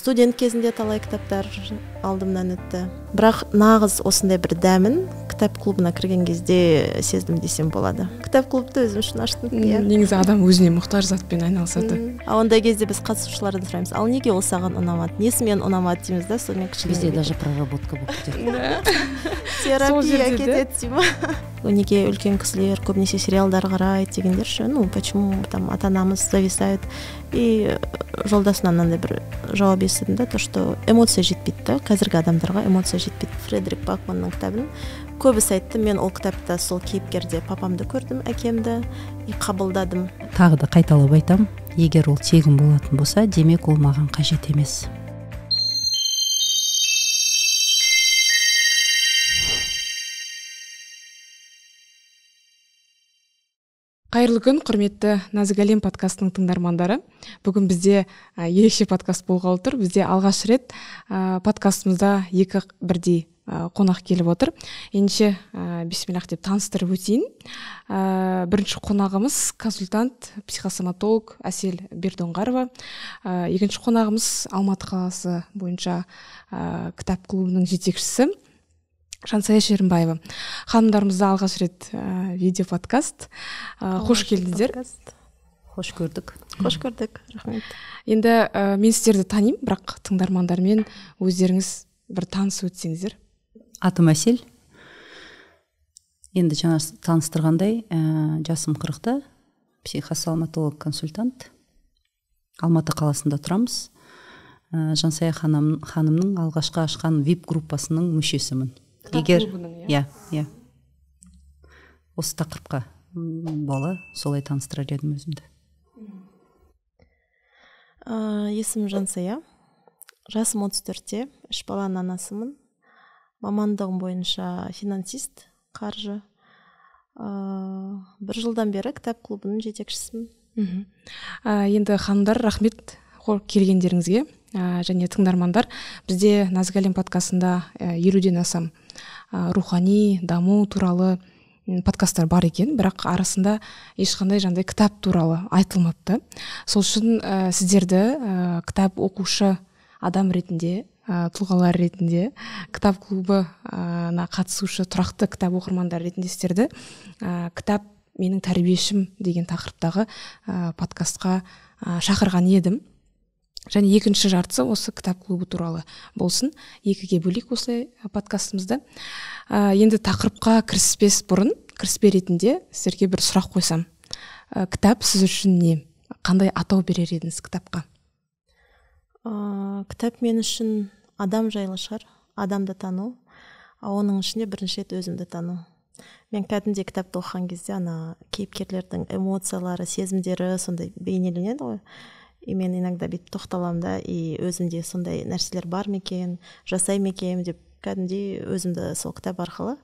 студент кезінде талай кітаптар алдымнан өтті. Бірақ нағыз осындай бір дәмін кітап клубына кірген кезде сездім десем болады. Кітап клубты өзім үшін аштым иә. негізі адам өзіне мұқтаж затпен айналысады. Ал ондай кезде біз қатысушылардан сұраймыз. Ал неге ол саған ұнамады? Несімен ұнамады? дейміз да сонымен кішкене бізде даже проработка болып кетеді. Терапия кетеді дей ма неге үлкен кісілер көбінесе сериалдар қарайды дегендер ше? Ну почему там ата анамыз зависают и жолдасымнан мынандай бір жауап естідім да то что эмоция жетпейді да. Қазіргі адамдарға эмоция жетпейді. Фредерик бакманның кітабын көбісі айтты мен ол кітапта сол кейіпкерде папамды көрдім әкемді и қабылдадым. Тағы да қайталап айтамын егер ол тегін болатын болса демек ол маған қажет емес. Қайырлы күн құрметті нәзік әлем подкастының тыңдармандары. Бүгін бізде ерекше подкаст болғалы тұр. Бізде алғаш рет ә, подкастымызда екі бірдей қонақ келіп отыр. Ендеше ә, бисмиллах деп таныстырып өтейін. Ә, бірінші қонағымыз консультант психосоматолог әсел бердоңғарова. Ә, екінші қонағымыз алматы қаласы бойынша ә, кітап клубының жетекшісі жансая шерімбаева. Ханымдарымызды алғаш рет ә, видео подкаст. Ә, қош келдіңіздер. қош көрдік. Қош көрдік. Рахмет. Енді ә, мен сіздерді танимын бірақ тыңдармандармен өздеріңіз бір танысып өтсеңіздер. Атым әсел. Енді жаңа таныстырғандай ә, жасым қырықта психосоматолог консультант. Алматы қаласында тұрамыз. Ә, жансая ханым, ханымның алғашқы ашқан вип группасының мүшесімін. Егер иә? Иә осы тақырыпқа бола солай таныстырар едім өзімді. Ә, есімім жансая. Жасым отыз төртте үш баланың анасымын. Мамандығым бойынша финансист қаржы. Ә, бір жылдан бері кітап клубының жетекшісімін. Ә, енді ханымдар рахмет келгендеріңізге. Ә, және тыңдармандар бізде нәзік әлем подкастында елуден астам ә, рухани даму туралы подкасттар бар екен. Бірақ арасында ешқандай жаңағыдай кітап туралы айтылмапты. Сол үшін ә, сіздерді ә, кітап оқушы адам ретінде ә, тұлғалар ретінде кітап клубына қатысушы тұрақты кітап оқырмандар ретінде сіздерді ә, кітап менің тәрбиешім деген тақырыптағы ә, подкастқа ә, шақырған едім. Және екінші жартысы осы кітап клубы туралы болсын. Екіге бөлейік осылай подкастымызды. Ә, енді тақырыпқа кіріспес бұрын кіріспе ретінде сіздерге бір сұрақ қойсам. Ә, кітап сіз үшін не? Қандай атау берер едіңіз кітапқа? Ә, кітап мен үшін адам жайлы шығар адамды тану оның ішінде бірінші рет өзімді тану. Мен кәдімгідей кітапты оқыған кезде ана кейіпкерлердің эмоциялары сезімдері сондай бейнеленеді ғой. И мен иногда бүйтіп тоқталамын да и өзімде сондай нәрселер бар ма екен жасаймын екенмін деп кәдімгідей өзімді сол кітап арқылы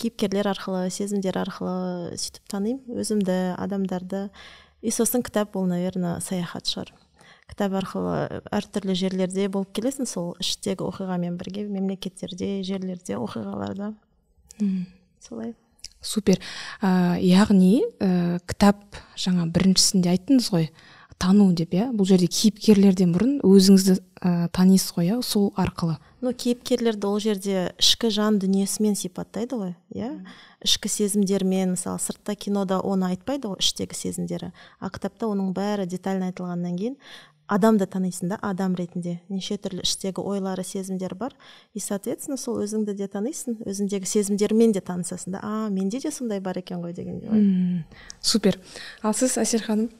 кейіпкерлер арқылы сезімдер арқылы сөйтіп танимын өзімді адамдарды. И сосын кітап ол наверное саяхат шығар. Кітап арқылы әртүрлі жерлерде болып келесің сол іштегі оқиғамен бірге мемлекеттерде жерлерде оқиғаларда. Солай. Супер. Ә, яғни ә, кітап жаңа біріншісінде айттыңыз ғой тану деп иә? Бұл жерде кейіпкерлерден бұрын өзіңізді ә, танисыз ғой иә? Сол арқылы. Ну кейіпкерлерді ол жерде ішкі жан дүниесімен сипаттайды ғой иә? Ішкі сезімдермен мысалы сыртта кинода оны айтпайды ғой іштегі сезімдері. А кітапта оның бәрі детально айтылғаннан кейін адамды танисың да адам ретінде. Неше түрлі іштегі ойлары сезімдер бар. И соответственно сол өзіңді де танисың өзіңдегі сезімдермен де танысасың да. А менде де сондай бар екен ғой дегендей супер. Ал сіз әсел ханым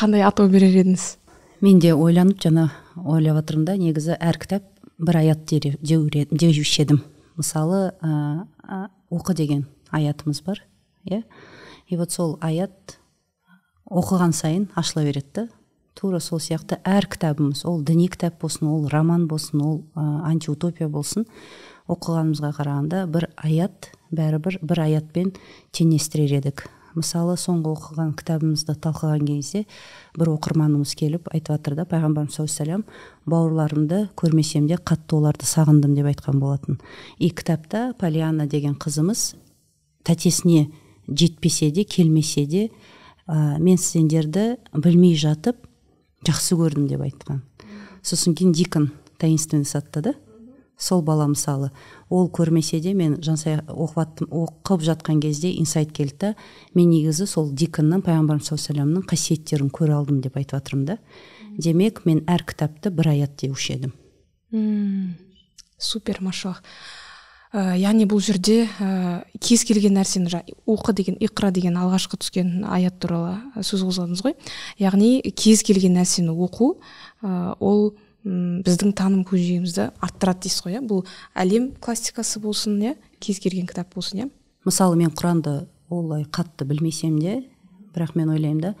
қандай атау берер едіңіз? Мен де ойланып жаңа ойлап жатырмын да негізі әр кітап бір аят деуші едім. Мысалы ә, оқы деген аятымыз бар иә? И вот сол аят оқыған сайын ашыла береді да. Тура сол сияқты әр кітабымыз ол діни кітап болсын ол роман болсын ол ә, антиутопия болсын оқығанымызға қарағанда бір аят бәрібір бір аятпен теңестірер едік. Мысалы соңғы оқыған кітабымызды талқылаған кезде бір оқырманымыз келіп айтып жатыр да пайғамбарымыз саллаллаху бауырларымды көрмесем де қатты оларды сағындым деп айтқан болатын. И кітапта полиана деген қызымыз тәтесіне жетпесе де келмесе де ә, мен сендерді білмей жатып жақсы көрдім деп айтқан. Сосын кейін дикон таинственность атты да. Сол бала мысалы ол көрмесе де мен жансая оқып оқып жатқан кезде инсайт келді да. Мен негізі сол диконнан пайғамбарымыз саллаллаху қасиеттерін көре алдым деп айтып жатырмын да. Демек мен әр кітапты бір аят деуші едім. Супер машаллах ә, яғни бұл жерде ә, кез келген нәрсені оқы деген иқра деген алғашқы түскен аят туралы сөз қозғадыңыз ғой. Яғни кез келген нәрсені оқу ә, ол біздің таным көкжиегімізді арттырады дейсіз ғой иә? Бұл әлем классикасы болсын иә? Кез келген кітап болсын иә? Мысалы мен құранды олай қатты білмесем де бірақ мен ойлаймын да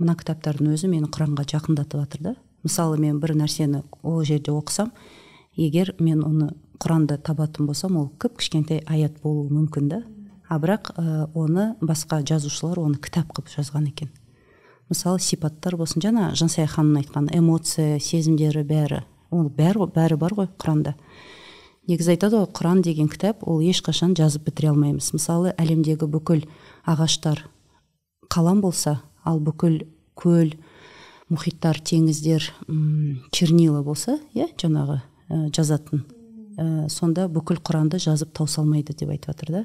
мына кітаптардың өзі мені құранға жақындатып жатыр да. Мысалы мен бір нәрсені ол жерде оқысам егер мен оны құранда табатын болсам ол кіп кішкентай аят болуы мүмкін да. А бірақ ә, оны басқа жазушылар оны кітап қылып жазған екен. Мысалы сипаттар болсын жаңа жансая ханымның айтқан эмоция сезімдері бәрі. Ол бәрі, бәрі бар ғой құранда. Негізі айтады ғой құран деген кітап ол ешқашан жазып бітіре алмаймыз. Мысалы әлемдегі бүкіл ағаштар қалам болса ал бүкіл көл мұхиттар теңіздер чернила болса иә жаңағы ә, жазатын. Ә, сонда бүкіл құранды жазып таусалмайды деп айтып жатыр да.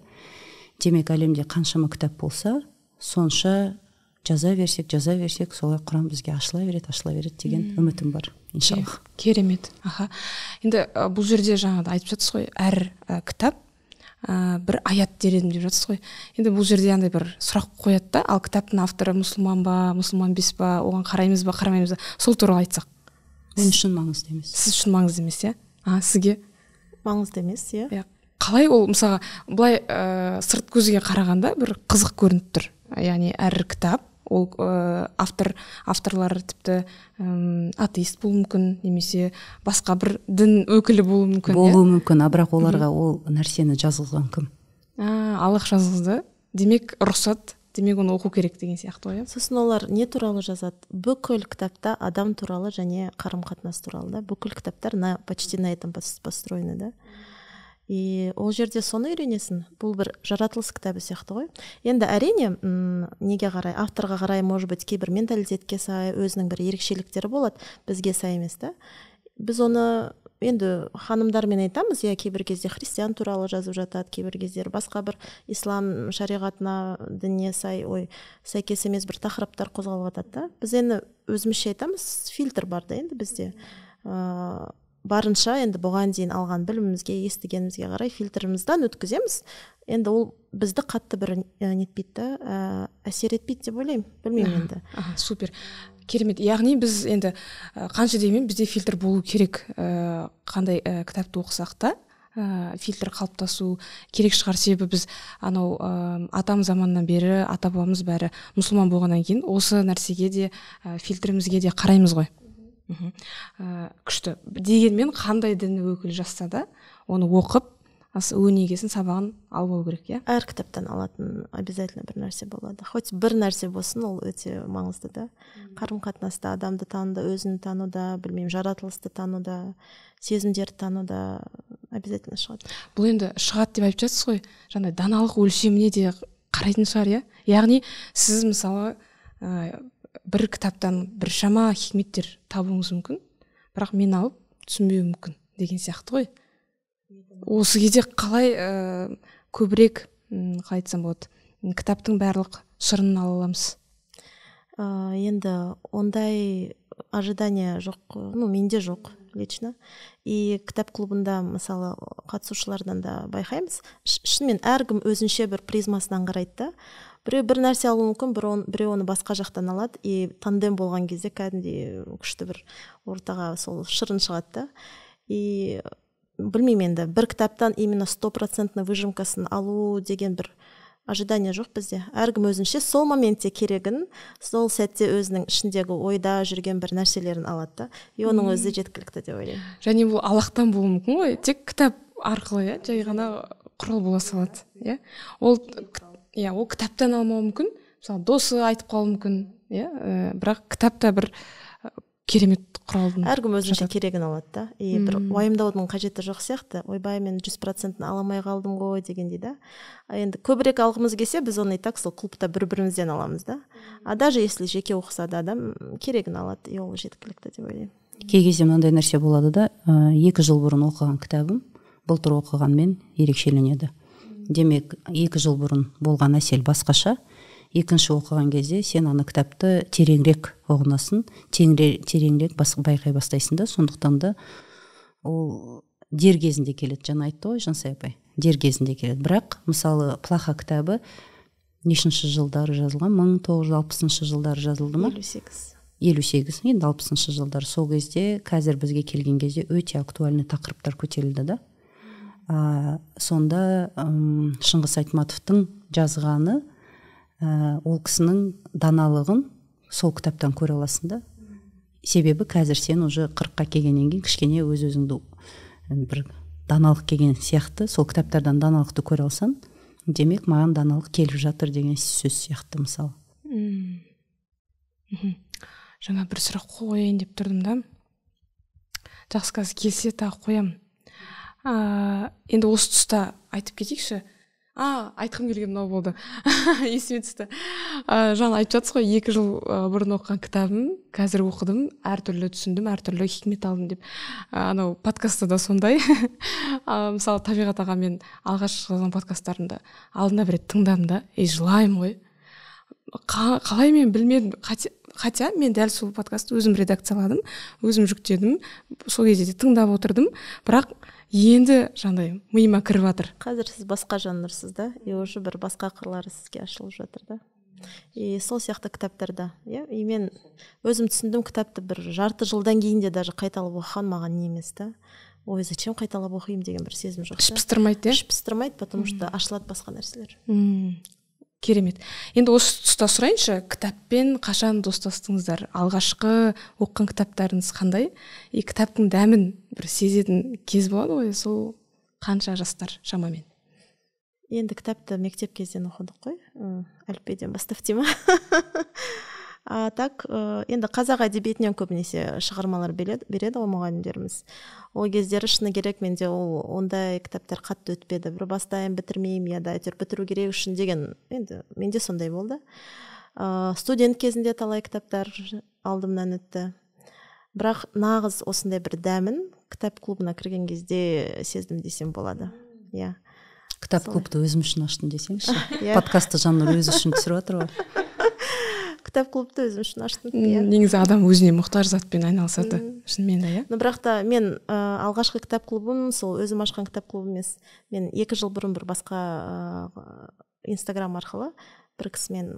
Демек әлемде қаншама кітап болса сонша жаза берсек жаза берсек солай құран бізге ашыла береді ашыла береді деген үмітім бар иншаллах керемет. Аха. Енді бұл жерде жаңағыдай айтып жатсыз ғой әр ә, кітап ә, бір аят дер едім деп жатсыз ғой. Енді бұл жерде андай бір сұрақ қояды да ал кітаптың авторы мұсылман ба мұсылман емес па оған қараймыз ба қарамаймыз ба? Сол туралы айтсақ. Мен үшін маңызды емес. Сіз үшін маңызды емес иә? А сізге? Маңызды емес иә. Иә. Қалай ол мысалға былай ә, сырт көзге қарағанда бір қызық көрініп тұр. Яғни әр кітап ол ә, автор авторлары тіпті ә, атеист болуы мүмкін немесе басқа бір дін өкілі болуы мүмкін иә? болуы мүмкін а бірақ оларға ол нәрсені жазғызған кім? А аллах жазғызды. Демек рұқсат демек оны оқу керек деген сияқты ғой иә? Сосын олар не туралы жазады? Бүкіл кітапта адам туралы және қарым қатынас туралы да? Бүкіл кітаптар на почти на этом построены да? И ол жерде соны үйренесің? Бұл бір жаратылыс кітабы сияқты ғой. Енді әрине м неге қарай авторға қарай может быть кейбір менталитетке сай өзінің бір ерекшеліктері болады бізге сай емес та біз оны енді ханымдармен айтамыз иә кейбір кезде христиан туралы жазып жатады кейбір кездері басқа бір ислам шариғатына дініне сай ой сәйкес емес бір тақырыптар қозғалып жатады да. Біз енді өзімізше айтамыз фильтр бар да енді бізде. Ыыы барынша енді бұған дейін алған білімімізге естігенімізге қарай фильтрімізден өткіземіз. Енді ол бізді қатты бір нетпейді да ә, әсер етпейді деп ойлаймын. Білмеймін енді. супер. Керемет. Яғни біз енді қанша дегенмен бізде фильтр болу керек ә, қандай ә, кітапты оқысақ та ә, фильтр қалыптасу керек шығар. Себебі біз анау ә, атам заманнан бері ата бабамыз бәрі мұсылман болғаннан кейін осы нәрсеге де ә, фильтрімізге де қараймыз ғой. Ә, күшті. Дегенмен қандай дін өкілі жазса да оны оқып өнегесін сабағын алып алу керек иә? Әр кітаптан алатын обязательно бір нәрсе болады. Хоть бір нәрсе болсын ол өте маңызды да. Қарым қатынаста адамды тануда өзін тануда білмеймін жаратылысты тануда сезімдерді тануда обязательно шығады. Бұл енді шығады деп айтып жатсыз ғой. Жаңағыдай даналық өлшеміне де қарайтын шығар иә? Яғни сіз мысалы ә, бір кітаптан біршама хикметтер табуыңыз мүмкін бірақ мен алып түсінбеуім мүмкін деген сияқты ғой. Осы кезде қалай ә, көбірек қалай айтсам болады кітаптың барлық сырын ала аламыз? Ә, енді ондай ожидание жоқ ну менде жоқ лично. И кітап клубында мысалы қатысушылардан да байқаймыз. Шынымен әркім өзінше бір призмасынан қарайды да. Біреу бір нәрсе алуы мүмкін біреу оны басқа жақтан алады. И тандем болған кезде кәдімгідей күшті бір ортаға сол шырын шығады да. И білмеймін енді. Бір кітаптан именно стопроцентный выжимкасын алу деген бір ожидание жоқ бізде. Әркім өзінше сол моментте керегін сол сәтте өзінің ішіндегі ойда жүрген бір нәрселерін алады да. И оның өзі жеткілікті деп ойлаймын. Және бұл аллахтан болуы мүмкін ғой. Тек кітап арқылы иә жай ғана құрал бола салады иә. Ол иә ол кітаптан алмауы мүмкін. Мысалы досы айтып қалуы мүмкін иә. Бірақ кітапта бір керемет құралдың әркім өзінше керегін алады да. И бір уайымдаудың қажеті жоқ сияқты. Ойбай мен жүз процентін ала алмай қалдым ғой дегендей да. Енді көбірек алғымыз келсе біз оны и так сол клубта бір бірімізден аламыз да. А даже если жеке оқыса да адам керегін алады и ол жеткілікті деп ойлаймын. Кей кезде мынандай нәрсе болады да ә, екі жыл бұрын оқыған кітабым былтыр оқығанмен ерекшеленеді. Демек екі жыл бұрын болған әсел басқаша екінші оқыған кезде сен ана кітапты тереңірек ұғынасың тереңірек байқай бастайсың да сондықтан да ол дер кезінде келеді. Жаңа айтты ғой жансая апай дер кезінде келеді. Бірақ мысалы плаха кітабы нешінші жылдары жазылған мың тоғыз жүз алпысыншы жылдары жазылды ма? елу сегіз. елу сегіз енді алпысыншы жылдар сол кезде қазір бізге келген кезде өте актуальный тақырыптар көтерілді да. А, сонда ұм, шыңғыс айтматовтың жазғаны ә, ол кісінің даналығын сол кітаптан көре аласың да. Себебі қазір сен уже қырыққа келгеннен кейін кішкене өз өзіңді бір даналық келген сияқты сол кітаптардан даналықты көре алсаң демек маған даналық келіп жатыр деген сөз сияқты мысалы жаңа бір сұрақ қояйын деп тұрдым да. Жақсы қазір келсе тағы қоямын ә, енді осы тұста айтып кетейікші. А айтқым келген мынау болды. Есіме түсті. Ә, жаңа айтып жатсыз ғой екі жыл бұрын оқыған кітабым қазір оқыдым әртүрлі түсіндім әртүрлі хикмет алдым деп. Ә, анау подкастта да сондай. Ә, мысалы табиғат ағамен алғаш жазған подкасттарымды алдында бір рет тыңдадым да и жылаймын ғой. Қалай мен білмедім хотя мен дәл сол подкастты өзім редакцияладым өзім жүктедім сол кезде де тыңдап отырдым. Бірақ енді жаңағыдай миыма кіріп жатыр. Қазір сіз басқа жанрсыз да? И уже бір басқа қырлары сізге ашылып жатыр да? И сол сияқты кітаптарда иә? И мен өзім түсіндім кітапты бір жарты жылдан кейін де даже қайталап оқыған маған не емес та. Ой зачем қайталап оқимын деген бір сезім жоқ іш пыстырмайды иә? Іш пыстырмайды потому что ашылады басқа нәрселер. Керемет. Енді осы тұста сұрайыншы кітаппен қашан достастыңыздар? Алғашқы оқыған кітаптарыңыз қандай? И кітаптың дәмін бір сезетін кез болады ғой сол қанша жастар шамамен? Енді кітапты мектеп кезден оқыдық қой. Әліппеден бастап дей ма а так ә, енді қазақ әдебиетінен көбінесе шығармалар береді, береді ғой мұғалімдеріміз. Ол кездері шыны керек менде ол ондай кітаптар қатты өтпеді. Бір бастаймын бітірмеймін я да әйтеуір бітіру керек үшін деген енді менде сондай болды. Ә, студент кезінде талай кітаптар алдымнан өтті. Бірақ нағыз осындай бір дәмін кітап клубына кірген кезде сездім десем болады. Иә. Кітап клубты өзім үшін аштым десеңізші иә. Подкастты жаннұр өзі үшін түсіріп жатыр ғой. Кітап клубты өзім үшін аштым иә. негізі адам өзіне мұқтаж затпен айналысады шынымен де иә. Но бірақ та мен ә, алғашқы кітап клубым сол өзім ашқан кітап клуб емес. Мен екі жыл бұрын бір басқа ә, инстаграм арқылы бір кісімен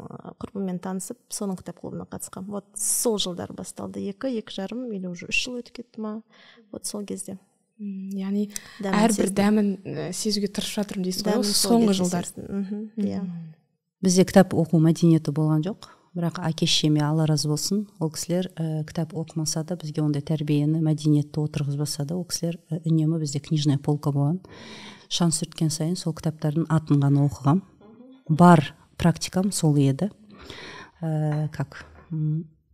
құрбыммен танысып соның кітап клубына қатысқанмын вот сол жылдар басталды. Екі екі жарым или уже үш жыл өтіп кетті ма? Вот сол кезде. Яғни әрбір дәмін сезуге тырысып жатырмын дейсіз ғой соңғы жылдар. иә. Бізде кітап оқу мәдениеті болған жоқ. Бірақ әке шешеме алла разы болсын. Ол кісілер ә, кітап оқымаса да бізге ондай тәрбиені мәдениетті отырғызбаса да ол кісілер ә, үнемі бізде книжная полка болған. Шанс сүрткен сайын сол кітаптардың атын ғана оқығам. Бар практикам сол еді. Ә, как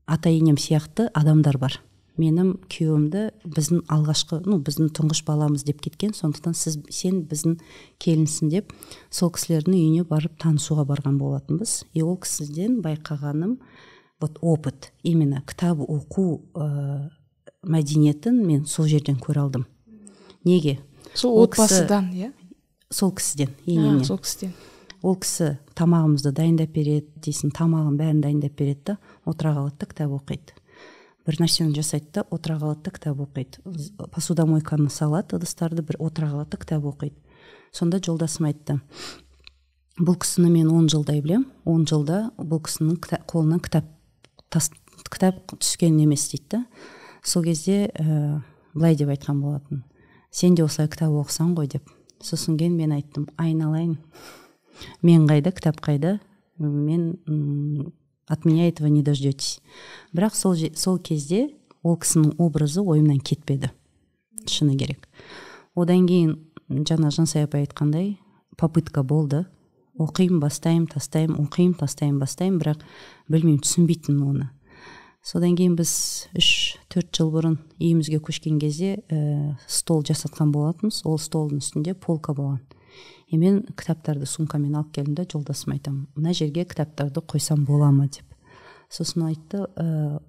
ата енем сияқты адамдар бар. Менің күйеуімді біздің алғашқы ну біздің тұңғыш баламыз деп кеткен. Сондықтан сіз сен біздің келінсің деп сол кісілердің үйіне барып танысуға барған болатынбыз. И ол кісіден байқағаным вот опыт именно кітап оқу ә, мәдениетін мен сол жерден көре алдым. Неге? Сол отбасыдан иә? Сол кісіден енемнен сол кісіден. Ол кісі тамағымызды дайындап береді дейсің тамағын бәрін дайындап береді да отыра қалады да кітап оқиды. Бір нәрсені жасайды да отыра қалады да кітап оқиды. Посудомойканы салады ыдыстарды бір отыра қалады да кітап оқиды. Сонда жолдасым айтты бұл кісіні мен он жылдай білем он жылда бұл кісінің қолынан кітап тас, кітап түскен емес дейді да. Сол кезде ә, былай деп айтқан болатын сен де осылай кітап оқысаң ғой деп. Сосын кейін мен айттым айналайын мен қайда кітап қайда? Мен от меня этого не дождетесь бірақ сол, сол кезде ол кісінің образы ойымнан кетпеді. Шыны керек. Одан кейін жаңа жансая апай айтқандай попытка болды. Оқимын бастаймын тастаймын оқимын тастаймын бастаймын бірақ білмеймін түсінбейтінмін оны. Содан кейін біз үш төрт жыл бұрын үйімізге көшкен кезде ә, стол жасатқан болатынбыз. Ол столдың үстінде полка болған. И мен кітаптарды сумкамен алып келдім да жолдасыма айтамын мына жерге кітаптарды қойсам бола ма? деп. Сосын айтты ә,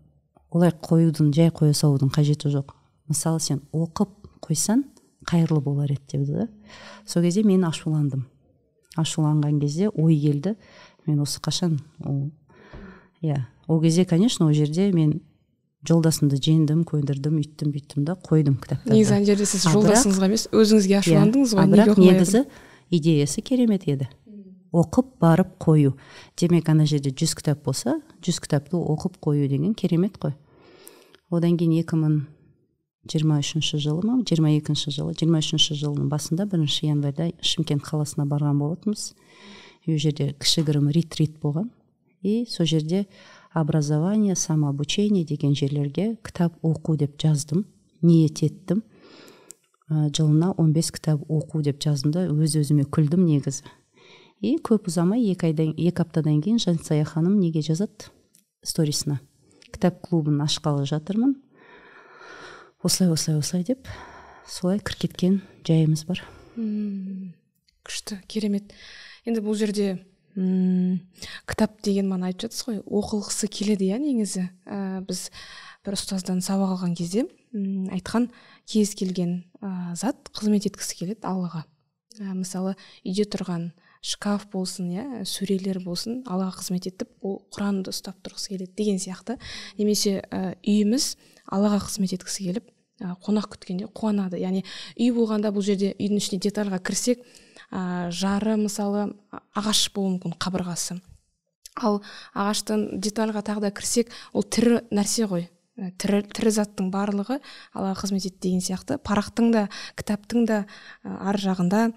олай қоюдың жай қоя салудың қажеті жоқ. Мысалы сен оқып қойсаң қайырлы болар еді деді. Да сол кезде мен ашуландым. Ашуланған кезде ой келді. Мен осы қашан ол? Иә ол кезде конечно ол жерде мен жолдасымды жеңдім көндірдім үйттім бүйттім да қойдым кітаптарды. Негізі ана жерде сіз жолдасыңызға емес өзіңізге ашуландыңыз иә, ғой бірақ негізі идеясы керемет еді. Оқып барып қою. Демек ана жерде жүз кітап болса жүз кітапты оқып қою деген керемет қой. Одан кейін екі мың жиырма үшінші жылы ма жиырма екінші жылы жиырма үшінші жылдың басында бірінші январьда шымкент қаласына барған болатынбыз. Ол жерде кішігірім ретрит болған. И сол жерде образование самообучение деген жерлерге кітап оқу деп жаздым ниет еттім. Ә, жылына 15 кітап оқу деп жаздым да өз өзіме күлдім негізі. И көп ұзамай екі айдан екі аптадан кейін жансая ханым неге жазады сторисына. Кітап клубын ашқалы жатырмын. Осылай осылай осылай деп солай кіріп кеткен жайымыз бар. Күшті керемет. Енді бұл жерде м кітап деген мана айтып жатсыз ғой оқылғысы келеді иә негізі. Ә, біз бір ұстаздан сабақ алған кезде м айтқан кез келген ә, зат қызмет еткісі келеді аллаға. Ә, мысалы үйде тұрған шкаф болсын иә сөрелер болсын аллаға қызмет етіп ол құранды ұстап тұрғысы келеді деген сияқты. Немесе ә, үйіміз аллаға қызмет еткісі келіп ә, қонақ күткенде қуанады. Яғни үй болғанда бұл жерде үйдің ішіне детальға кірсек ә, жары мысалы ағаш болуы мүмкін қабырғасы. Ал ағаштан детальға тағы да кірсек ол тірі нәрсе ғой. Тірі, тірі заттың барлығы аллаға қызмет етті деген сияқты. Парақтың да кітаптың да ар жағында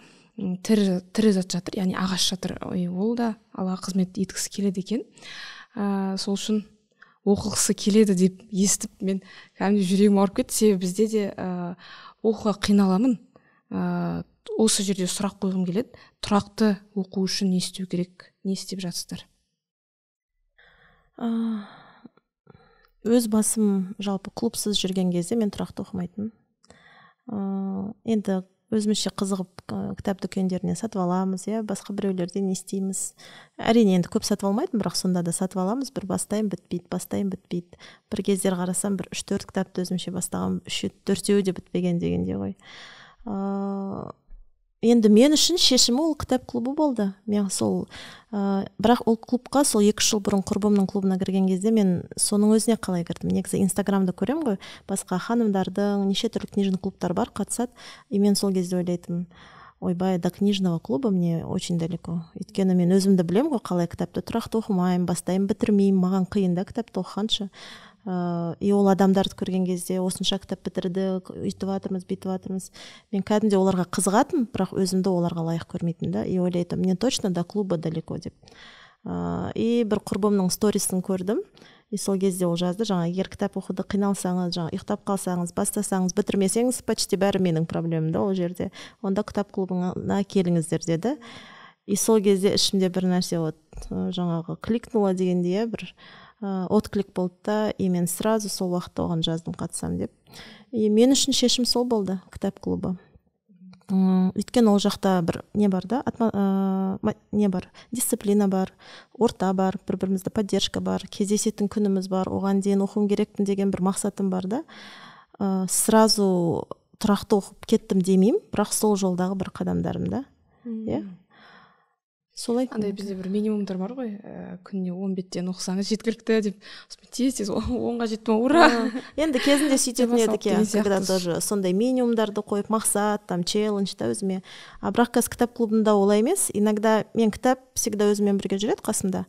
тірі тірі зат жатыр. Яғни ағаш жатыр. Ол да аллаға қызмет еткісі келеді екен. Ә, сол үшін оқығысы келеді деп естіп мен кәдімгідей жүрегім ауырып кетті. Себебі бізде де ә, оқуға қиналамын. Ә, осы жерде сұрақ қойғым келеді. Тұрақты оқу үшін не істеу керек не істеп жатсыздар? Өз басым жалпы клубсыз жүрген кезде мен тұрақты оқымайтынмын. Ә, енді өзімізше қызығып кітап дүкендерінен сатып аламыз иә басқа біреулерден естиміз әрине енді көп сатып алмайтынмын бірақ сонда да сатып аламыз. Бір бастаймын бітпейді бастаймын бітпейді. Бір кездер қарасам бір үш төрт кітапты өзімше бастағанмын. Үшеу төртеуі де бітпеген дегендей ғой. Ыыы енді мен үшін шешімі ол кітап клубы болды. Мен сол ә, бірақ ол клубқа сол екі жыл бұрын құрбымның клубына кірген кезде мен соның өзіне қалай кірдім? Негізі инстаграмда көремін ғой. Басқа ханымдардың неше түрлі книжный клубтар бар қатысады. И мен сол кезде ойлайтынмын ойбай до книжного клуба мне очень далеко өйткені мен өзімді білемін ғой қалай кітапты тұрақты оқымаймын бастаймын бітірмеймін маған қиын да кітапты оқығанша. Ыыы и ол адамдарды көрген кезде осынша кітап бітірдік өйтіп жатырмыз бүйтіп жатырмыз. Мен кәдімгідей оларға қызығатынмын бірақ өзімді оларға лайық көрмейтінмін да. И ойлайтынмын мне точно до клуба далеко деп. Ыыы и бір құрбымның сторисін көрдім. И сол кезде ол жазды жаңа егер кітап оқуды қиналсаңыз жаңа ұйықтап қалсаңыз бастасаңыз бітірмесеңіз почти бәрі менің проблемам да ол жерде. Онда кітап клубына келіңіздер деді. И сол кезде ішімде бір нәрсе вот жаңағы кликнуло дегендей иә бір ә, отклик болды да и мен сразу сол уақытта оған жаздым қатысамын деп. И мен үшін шешім сол болды кітап клубы. Өйткені ол жақта бір не бар да ә, не бар дисциплина бар орта бар бір бірімізді поддержка бар кездесетін күніміз бар оған дейін оқуым керекпін деген бір мақсатым бар да. Ә, сразу тұрақты оқып кеттім демеймін бірақ сол жолдағы бір қадамдарым да. Иә. Солай андай бізде бір минимумдар бар ғой. Ә, күніне он беттен оқысаңыз жеткілікті деп. Тез тез онға жеттім ура! Енді кезінде сөйтетін едік иә когда тоже сондай минимумдарды қойып мақсат там челлендж да өзіме. А бірақ қазір кітап клубында олай емес. Иногда мен кітап всегда өзіммен бірге жүреді қасымда.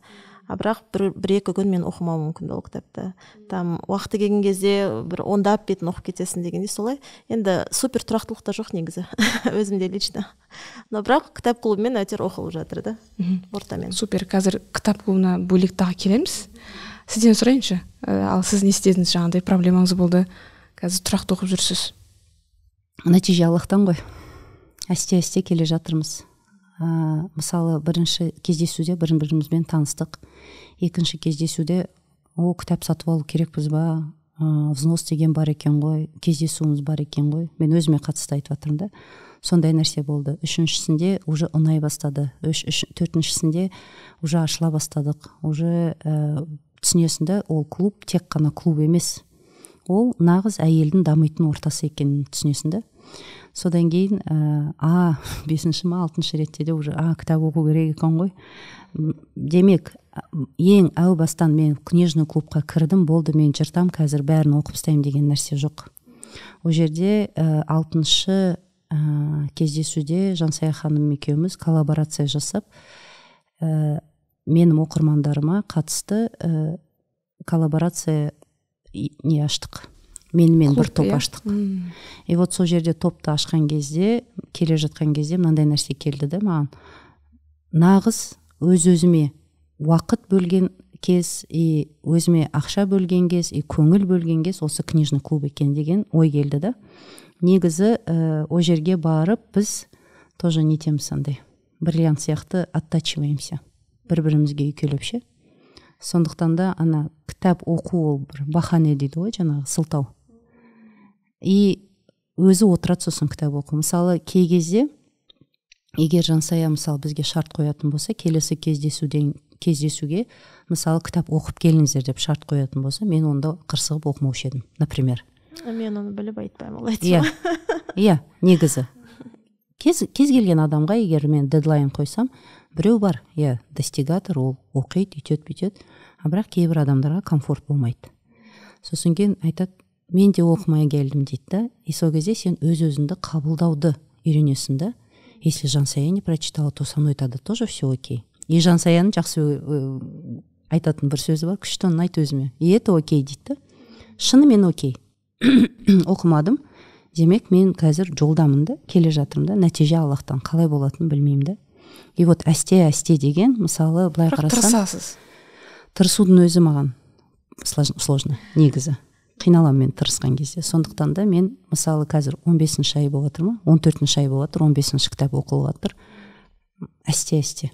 А бірақ бір, бір екі күн мен оқымауым мүмкін ол кітапты там уақыты келген кезде бір ондап бетін оқып кетесің дегендей солай. Енді супер тұрақтылық та жоқ негізі өзімде лично. Но бірақ кітап клубымен әйтеуір оқылып жатыр да ортамен. Супер қазір кітап клубына бөлек тағы келеміз. Сізден сұрайыншы. Ә, ал сіз не істедіңіз жаңағыдай проблемаңыз болды. Қазір тұрақты оқып жүрсіз. Нәтиже аллахтан ғой. Әсте әсте келе жатырмыз. Ә, мысалы бірінші кездесуде бір бірімізбен таныстық. Екінші кездесуде о кітап сатып алу керекпіз ба? Ә, взнос деген бар екен ғой кездесуіміз бар екен ғой мен өзіме қатысты айтып жатырмын да. Сондай нәрсе болды. Үшіншісінде уже ұнай бастады. Үш, үш төртіншісінде уже ашыла бастадық. Уже ә, түсінесің да ол клуб тек қана клуб емес. Ол нағыз әйелдің дамитын ортасы екенін түсінесің содан кейін ә, а бесінші ма алтыншы ретте де уже а кітап оқу керек екен ғой. Демек ең әу бастан мен книжный клубқа кірдім болды мен жыртам қазір бәрін оқып тастаймын деген нәрсе жоқ. Ол жерде ә, алтыншы ә, кездесуде жансая ханым екеуміз коллаборация жасап ә, менің оқырмандарыма қатысты ә, коллаборация не аштық. Менімен бір топ иә? аштық. И вот сол жерде топты ашқан кезде келе жатқан кезде мынандай нәрсе келді да маған. Нағыз өз өзіме уақыт бөлген кез и өзіме ақша бөлген кез и көңіл бөлген кез осы книжный клуб екен деген ой келді да негізі ә, ол жерге барып біз тоже нетеміз андай бриллиант сияқты оттачиваемся. Бір бірімізге үйкелеп ше сондықтан да ана кітап оқу ол бір бахане дейді ғой жаңағы сылтау. И өзі отырады сосын кітап оқу. Мысалы кей кезде егер жансая мысалы бізге шарт қоятын болса келесі кездесуден кездесуге мысалы кітап оқып келіңіздер деп шарт қоятын болса мен онда қырсығып оқымаушы едім например. Мен оны біліп айтпаймын олай иә. Иә негізі. Кез, кез келген адамға егер мен дедлайн қойсам біреу бар иә достигатор ол оқиды үйтеді бүйтеді. А бірақ кейбір адамдарға комфорт болмайды. Сосын кейін айтады мен де оқымай келдім дейді да. И сол кезде сен өз өзіңді қабылдауды үйренесің да. Если жансая не прочитала то со мной тогда тоже все окей. И жансаяның жақсы айтатын бір сөзі бар күшті айт өзіме и это окей дейді да. Шынымен окей. Оқымадым. Демек мен қазір жолдамын да келе жатырмын да. Нәтиже аллахтан қалай болатынын білмеймін да. И вот әсте әсте деген мысалы былай қарасаң тырысасыз. тырысудың өзі маған сложно негізі. Қиналамын мен тырысқан кезде. Сондықтан да мен мысалы қазір 15 бесінші ай болып жатыр ма? он төртінші ай болып жатыр он бесінші кітап оқылып жатыр әсте әсте.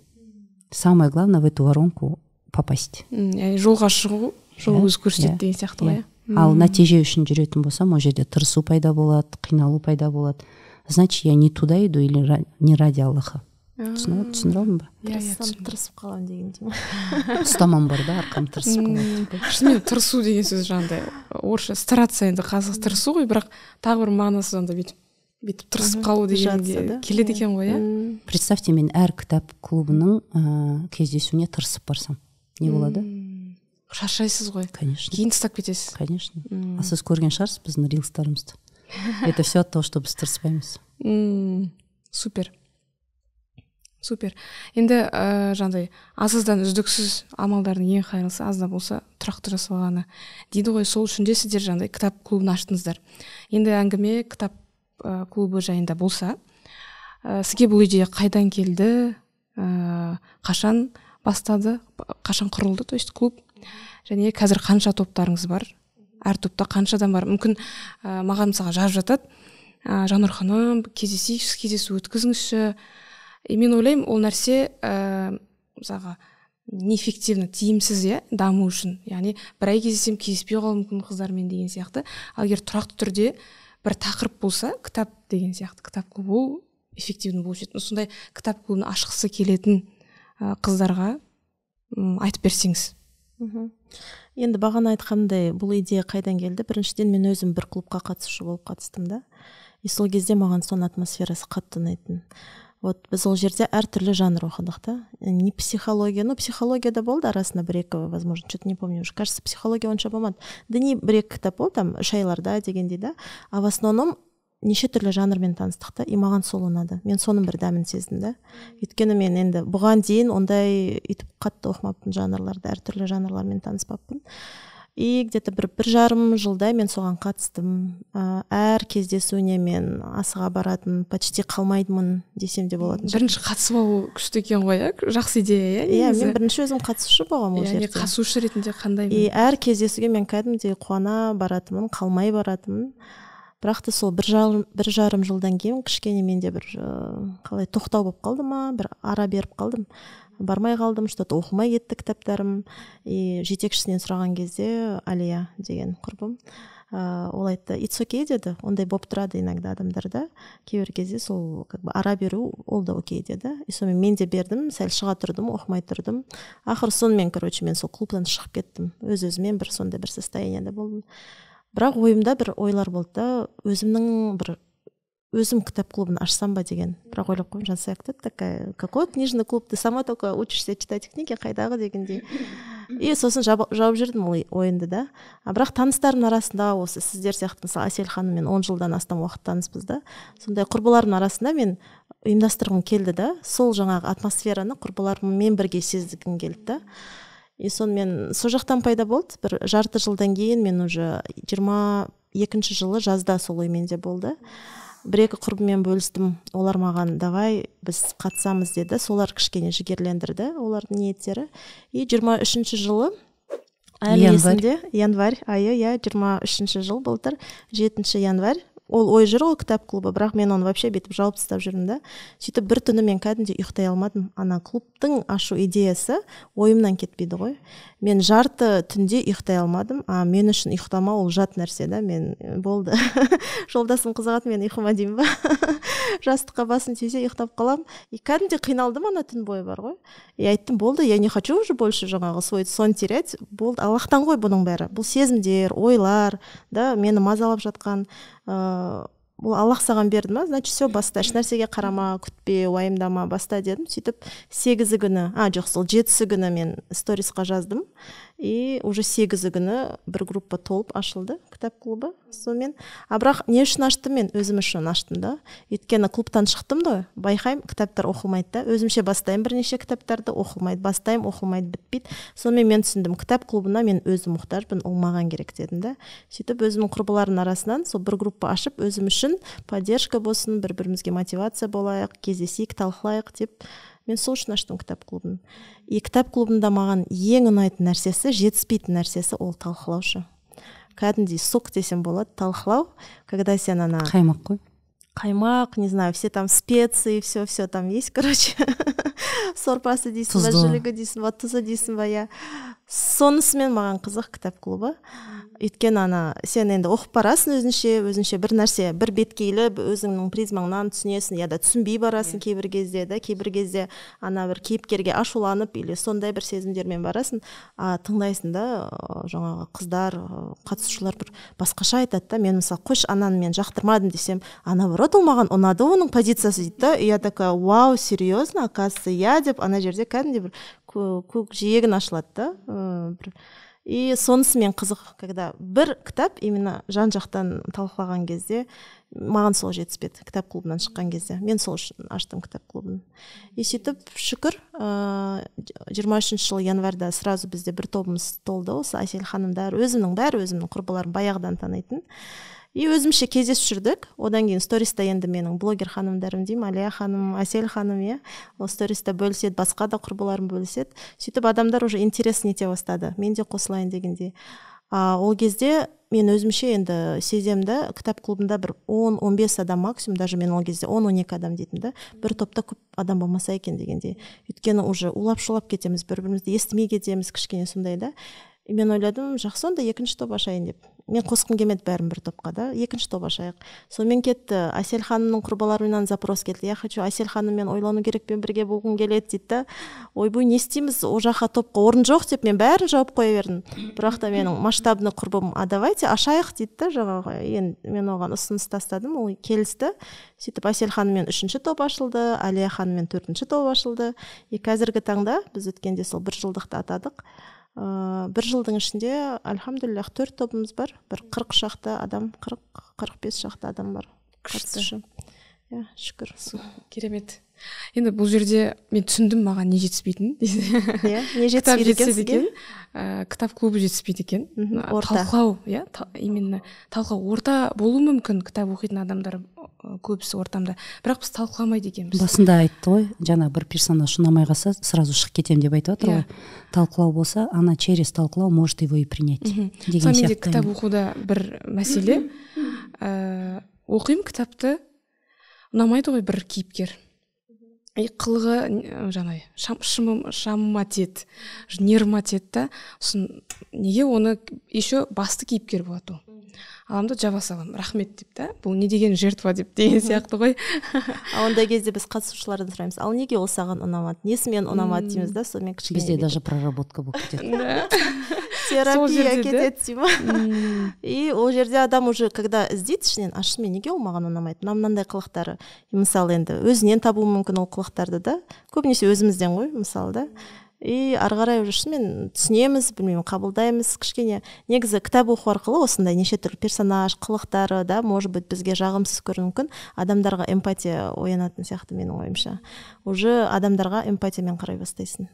Самое главное в эту воронку попасть. Жолға шығу жол иә, өзі көрсетеді иә, деген сияқты ғой иә. ал нәтиже үшін жүретін болсам ол жерде тырысу пайда болады қиналу пайда болады. Значит я не туда иду или не ради аллаха. Түсіндіре алдым ба? Тырысып қаламын деген ұстамам бар да арқам тырысып қалады. Шынымен тырысу деген сөз жаңағыдай орысша стараться енді қазақша тырысу ғой бірақ тағы бір мағынасы андай бүйтіп бүйтіп тырысып қалу дегенге келеді екен ғой иә? Представьте мен әр кітап клубының ә, кездесуіне тырысып барсам не болады? Шаршайсыз ғой. Конечно. Кейін тастап кетесіз. Конечно. А сіз көрген шығарсыз біздің рилстарымызды? Это все от того что біз тырыспаймыз. Супер. Супер. Енді ә, жаңағыдай азыздан үздіксіз амалдардың ең хайырлысы аз да болса тұрақты жасалғаны дейді ғой. Сол үшін де сіздер жаңағыдай кітап клубын аштыңыздар. Енді әңгіме кітап ә, клубы жайында болса ә, сізге бұл идея қайдан келді? Ә, қашан бастады? Қашан құрылды? То есть клуб? Және қазір қанша топтарыңыз бар? Әр топта қанша адам бар? Мүмкін ә, маған мысалға жазып жатады. Ә, жаннұр ханым кездесейікші кездесу өткізіңізші. И мен ойлаймын ол нәрсе ә, мысалға неэффективно тиімсіз иә даму үшін. Яғни бір ай кездессем кездеспей қалуым мүмкін қыздармен деген сияқты. Ал егер тұрақты түрде бір тақырып болса кітап деген сияқты кітап клубы ол эффективный болушы еді. Сондай кітап клубын ашқысы келетін ә, қыздарға айтып берсеңіз. Мхм. Енді бағана айтқандай бұл идея қайдан келді? Біріншіден мен өзім бір клубқа қатысушы болып қатыстым да. И сол кезде маған соның атмосферасы қатты ұнайтын. Вот біз ол жерде әртүрлі жанр оқыдық та. Не психология. Ну психология да болды арасында бір екі возможно что то не помню уже. Кажется психология онша болмады. Діни бір екі кітап болды там үш айларда дегендей да. А в основном неше түрлі жанрмен таныстық та. И маған сол ұнады. Мен соның бір дәмін сездім да. Өйткені мен енді бұған дейін ондай өйтіп қатты оқымаппын жанрларды әртүрлі жанрлармен таныспаппын. И где то бір бір жарым жылдай мен соған қатыстым. Әр кездесуіне мен асыға баратын почти қалмайтынмын десем де болатын бірінші қатысып алу күшті екен ғой иә жақсы идея иә иә мен бірінші өзім қатысушы болғанмын ол жерде. қатысушы ретінде қандай и әр кездесуге мен кәдімгідей қуана баратынмын қалмай баратынмын. Бірақ та сол бір жарым, бір жарым жылдан кейін кішкене менде бір қалай тоқтау болып қалды ма бір ара беріп қалдым. Бармай қалдым что то оқымай кетті кітаптарым. И жетекшісінен сұраған кезде алия деген құрбым ыыы ол айтты итс окей деді. Ондай болып тұрады иногда адамдарда кейбір кезде сол как бы ара беру ол да окей деді. И сонымен мен де бердім сәл шыға тұрдым оқымай тұрдым. Ақыры сонымен короче мен сол клубтан шығып кеттім. Өз өзімен бір сондай бір состояниеда болдым. Бірақ ойымда бір ойлар болды да өзімнің бір өзім кітап клубын ашсам ба деген бірақ ойлап қойдым жансая такая какой книжный клуб? Ты сама только учишься читать книги қайдағы дегендей и сосын жауып жүрдім ол ойымды да? А бірақ таныстарымның арасында осы сіздер сияқты мысалы әсел ханыммен он жылдан астам уақыт таныспыз да? Сондай құрбыларымның арасында мен ұйымдастырғым келді да? Сол жаңағы атмосфераны құрбыларыммен бірге сезгім келді да? И сонымен сол жақтан пайда болды. Бір жарты жылдан кейін мен уже жиырма екінші жылы жазда сол оймен де болды. Бір екі құрбыммен бөлістім. Олар маған давай біз қатысамыз деді. Солар кішкене жігерлендірді олардың ниеттері. И жиырма үшінші жылы әлі есімде январь айы иә жиырма үшінші жыл былтыр жетінші январь ол ой жүр ғой кітап клубы. Бірақ мен оны вообще бүйтіп жауып тастап жүрмін да. Сөйтіп бір түні мен кәдімгідей ұйықтай алмадым. Ана клубтың ашу идеясы ойымнан кетпейді ғой. Мен жарты түнде ұйықтай алмадым. А мен үшін ұйықтамау ол жат нәрсе да. Мен болды. Жолдасым қызығады мен ұйқыма деймін ба? Жастыққа басым тисе ұйықтап қаламын и кәдімгідей қиналдым ана түн бойы бар ғой. И айттым болды я не хочу уже больше жаңағы свой сон терять. Болды аллахтан ғой бұның бәрі. Бұл сезімдер ойлар да мені мазалап жатқан ыыы бұл аллах саған берді ма? Значит все баста. Ешнәрсеге қарама күтпе уайымдама баста дедім. сөйтіп сегізі күні а жоқ сол жетісі күні мен сторисқа жаздым. И уже сегізі күні бір группа толып ашылды кітап клубы сонымен а бірақ не үшін аштым мен? Өзім үшін аштым да. Өйткені клубтан шықтым да байқаймын кітаптар оқылмайды да. Өзімше бастаймын бірнеше кітаптарды оқылмайды бастаймын оқылмайды бітпейді. Сонымен мен түсіндім кітап клубына мен өзім мұқтажбын ол маған керек дедім да. Сөйтіп өзімнің құрбыларымның арасынан сол бір группа ашып өзім үшін поддержка болсын бір бірімізге мотивация болайық кездесейік талқылайық деп мен сол үшін аштым кітап клубын. И кітап клубында маған ең ұнайтын нәрсесі жетіспейтін нәрсесі ол талқылаушы. Кәдімгідей сок десем болады талқылау когда сен ана қаймақ қой. Қаймақ не знаю все там специи все все там есть короче. Сорпасы дейсің ба жілігі дейсің ба тұзы дейсің ба иә. Сонысымен маған қызық кітап клубы. Өйткені ана сен енді оқып барасың өзінше өзінше бір нәрсе бір беткейлі өзіңнің призмаңнан түсінесің я да түсінбей барасың кейбір кезде да кейбір кезде ана бір кейіпкерге ашуланып или сондай бір сезімдермен барасың а тыңдайсың да жаңағы қыздар қатысушылар бір басқаша айтады да мен мысалы қойшы ананы мен жақтырмадым десем а наоборот ол маған ұнады оның позициясы дейді да. Я такая вау серьезно оказывается иә деп ана жерде кәдімгідей бір көк жиегін ашылады да бір и сонысы мен қызық когда бір кітап именно жан жақтан талқылаған кезде маған сол жетіспеді кітап клубынан шыққан кезде. Мен сол үшін аштым кітап клубын. И сөйтіп шүкір жиырма үшінші жылы январьда сразу бізде бір тобымыз толды осы әсел ханымдар өзімнің бәрі өзімнің құрбыларым баяғыдан танитын. И өзімше кездесіп жүрдік одан кейін сториста енді менің блогер ханымдарым деймін әлия ханым әсел ханым иә. Ол сториста бөліседі басқа да құрбыларым бөліседі. Сөйтіп адамдар уже интересно ете бастады. Мен де қосылайын дегендей. А ол кезде мен өзімше енді сеземін да кітап клубында бір он он бес адам максимум даже мен ол кезде он он екі адам дейтінмін да бір топта көп адам болмаса екен дегендей. Өйткені уже улап шулап кетеміз бір бірімізді естімей кетеміз кішкене сондай да. И мен ойладым жақсы онда екінші топ ашайын деп. Мен қосқым келмеді бәрін бір топқа да екінші топ ашайық. Сонымен кетті әсел ханымның құрбыларынан запрос келді. Я хочу әсел ханыммен ойлану керекпен бірге болғым келеді дейді да. Ойбой не істейміз? Ол жаққа топқа орын жоқ деп мен бәрін жауып қоя бердім. Бірақ та менің масштабный құрбым а давайте ашайық дейді да жаңағы. Енді мен оған ұсыныс тастадым ол келісті. Сөйтіп әсел ханыммен үшінші топ ашылды әлия ханыммен төртінші топ ашылды. И қазіргі таңда біз өткенде сол бір жылдықты атадық. Ыыы бір жылдың ішінде альхамдулиллах төрт тобымыз бар. Бір қырық шақты адам қырық қырық бес шақты адам бар. Қатысушы. Иә шүкір. Керемет. Енді бұл жерде мен түсіндім маған не жетіспейтінін. Иә не жетіспейді екен ә, кітап клубы жетіспейді екен. Талқылау иә именно талқылау. Орта болуы мүмкін кітап оқитын адамдар көбісі ортамда. Бірақ біз талқыламайды екенбіз. Басында айтты ғой жаңа бір персонаж ұнамай қалса сразу шығып кетемін деп айтып отыр ғой. Yeah. Иә. талқылау болса она через талқылау может его и принять деген сияқты кітап оқуда бір мәселе. Ә, оқимын кітапты ұнамайды ғой бір кейіпкер. И қылығы жаңағы шам, шамыма тиеді нервыма тиеді да сосын неге оны еще басты кейіпкер болады ол? Аламын да жаба саламын рахмет деп та. Бұл не деген жертва деп деген сияқты ғой. А ондай кезде біз қатысушылардан сұраймыз ал неге ол саған ұнамады? Несімен ұнамады? Дейміз да сонымен кішкене бізде даже проработка болып кетеді. терапия кетеді дей ма? И ол жерде адам уже когда іздейді ішінен а шынымен неге ол маған ұнамайды? Мына мынандай қылықтары. Мысалы енді өзінен табуы мүмкін ол қылықтарды да. Көбінесе өзімізден ғой мысалы да. И ары қарай уже шынымен түсінеміз білмеймін қабылдаймыз. Кішкене негізі кітап оқу арқылы осындай неше түрлі персонаж қылықтары да может быть бізге жағымсыз көрінуі мүмкін. Адамдарға эмпатия оянатын сияқты менің ойымша. Уже адамдарға эмпатиямен қарай бастайсың.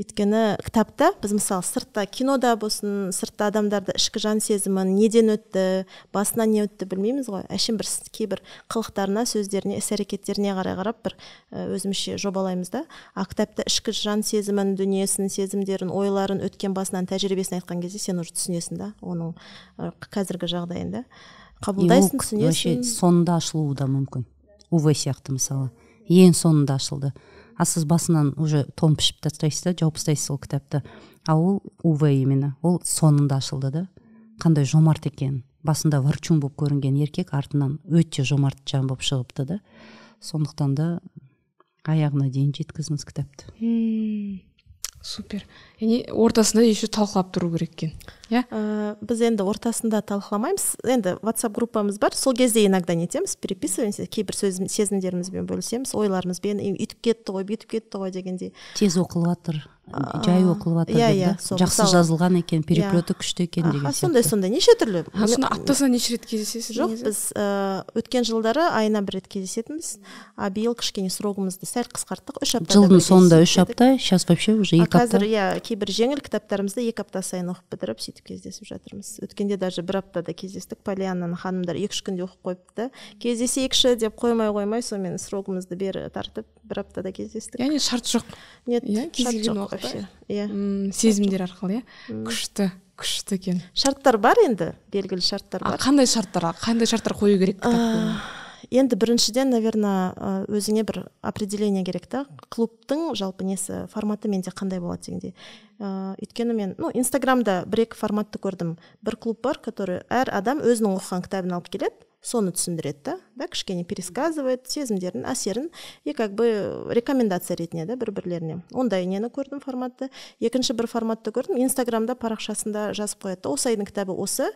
Өйткені кітапта біз мысалы сыртта кинода болсын сыртта адамдарды ішкі жан сезімін неден өтті басынан не өтті білмейміз ғой. Әшейін бір кейбір қылықтарына сөздеріне іс әрекеттеріне қарай қарап бір өзімізше жобалаймыз да. А кітапта ішкі жан сезімін дүниесін сезімдерін ойларын өткен басынан тәжірибесін айтқан кезде сен уже түсінесің да оның қазіргі жағдайын да. Қабылдайсың түсінесің. соңында ашылуы да мүмкін. Ув сияқты мысалы. Ең соңында ашылды. А сіз басынан уже тон пішіп тастайсыз да жауып тастайсыз ол кітапты. А ол ув именно ол соңында ашылды да. Қандай жомарт екен. Басында ворчун болып көрінген еркек артынан өте жомарт жан болып шығыпты да. Сондықтан да аяғына дейін жеткіздіңіз кітапты. Супер. Яғни ортасында еще талқылап тұру керек екен? Иә ә, біз енді ортасында талқыламаймыз. Енді ватсап группамыз бар. Сол кезде иногда нетеміз переписываемся кейбір сөз сезімдерімізбен бөлісеміз ойларымызбен. Үйтіп кетті ғой бүйтіп кетті ғой дегендей. Тез оқылып жатыр жай оқылып жатыр иә иә жақсы жазылған екен переплеты күшті екен деген сондай сондай. Неше түрлі? Сонда аптасына неше рет кездесесіз жоқ біз өткен жылдары айына бір рет кездесетінбіз. А биыл кішкене срогымызды сәл қысқарттық. Үш апта жылдың соңында үш апта сейчас вообще уже екі апта. қазір иә кейбір жеңіл кітаптарымызды екі апта сайын оқып бітіріп сөйтіп кездесіп жатырмыз. Өткенде даже бір аптада кездестік. Полианнаны ханымдар екі үш күнде оқып қойыпты. Кездесейікші деп қоймай қоймай сонымен срогымызды бері тартып бір аптада кездестік. Яғни шарт жоқ. Нет иә вообще. Иә. Сезімдер арқылы иә. Күшті күшті екен. Шарттар бар енді белгілі шарттар бар. қандай шарттар қандай шарттар қою керек енді біріншіден наверное өзіңе бір определение керек та. Клубтың жалпы несі форматы менде қандай болады дегендей. Ыыы өйткені мен ну инстаграмда бір екі форматты көрдім. Бір клуб бар который әр адам өзінің оқыған кітабын алып келеді соны түсіндіреді да. Да кішкене пересказывает сезімдерін әсерін и как бы рекомендация ретінде да бір бірлеріне ондай нені көрдім форматты екінші бір форматты көрдім инстаграмда парақшасында жазып қояды да осы айдың кітабы осы.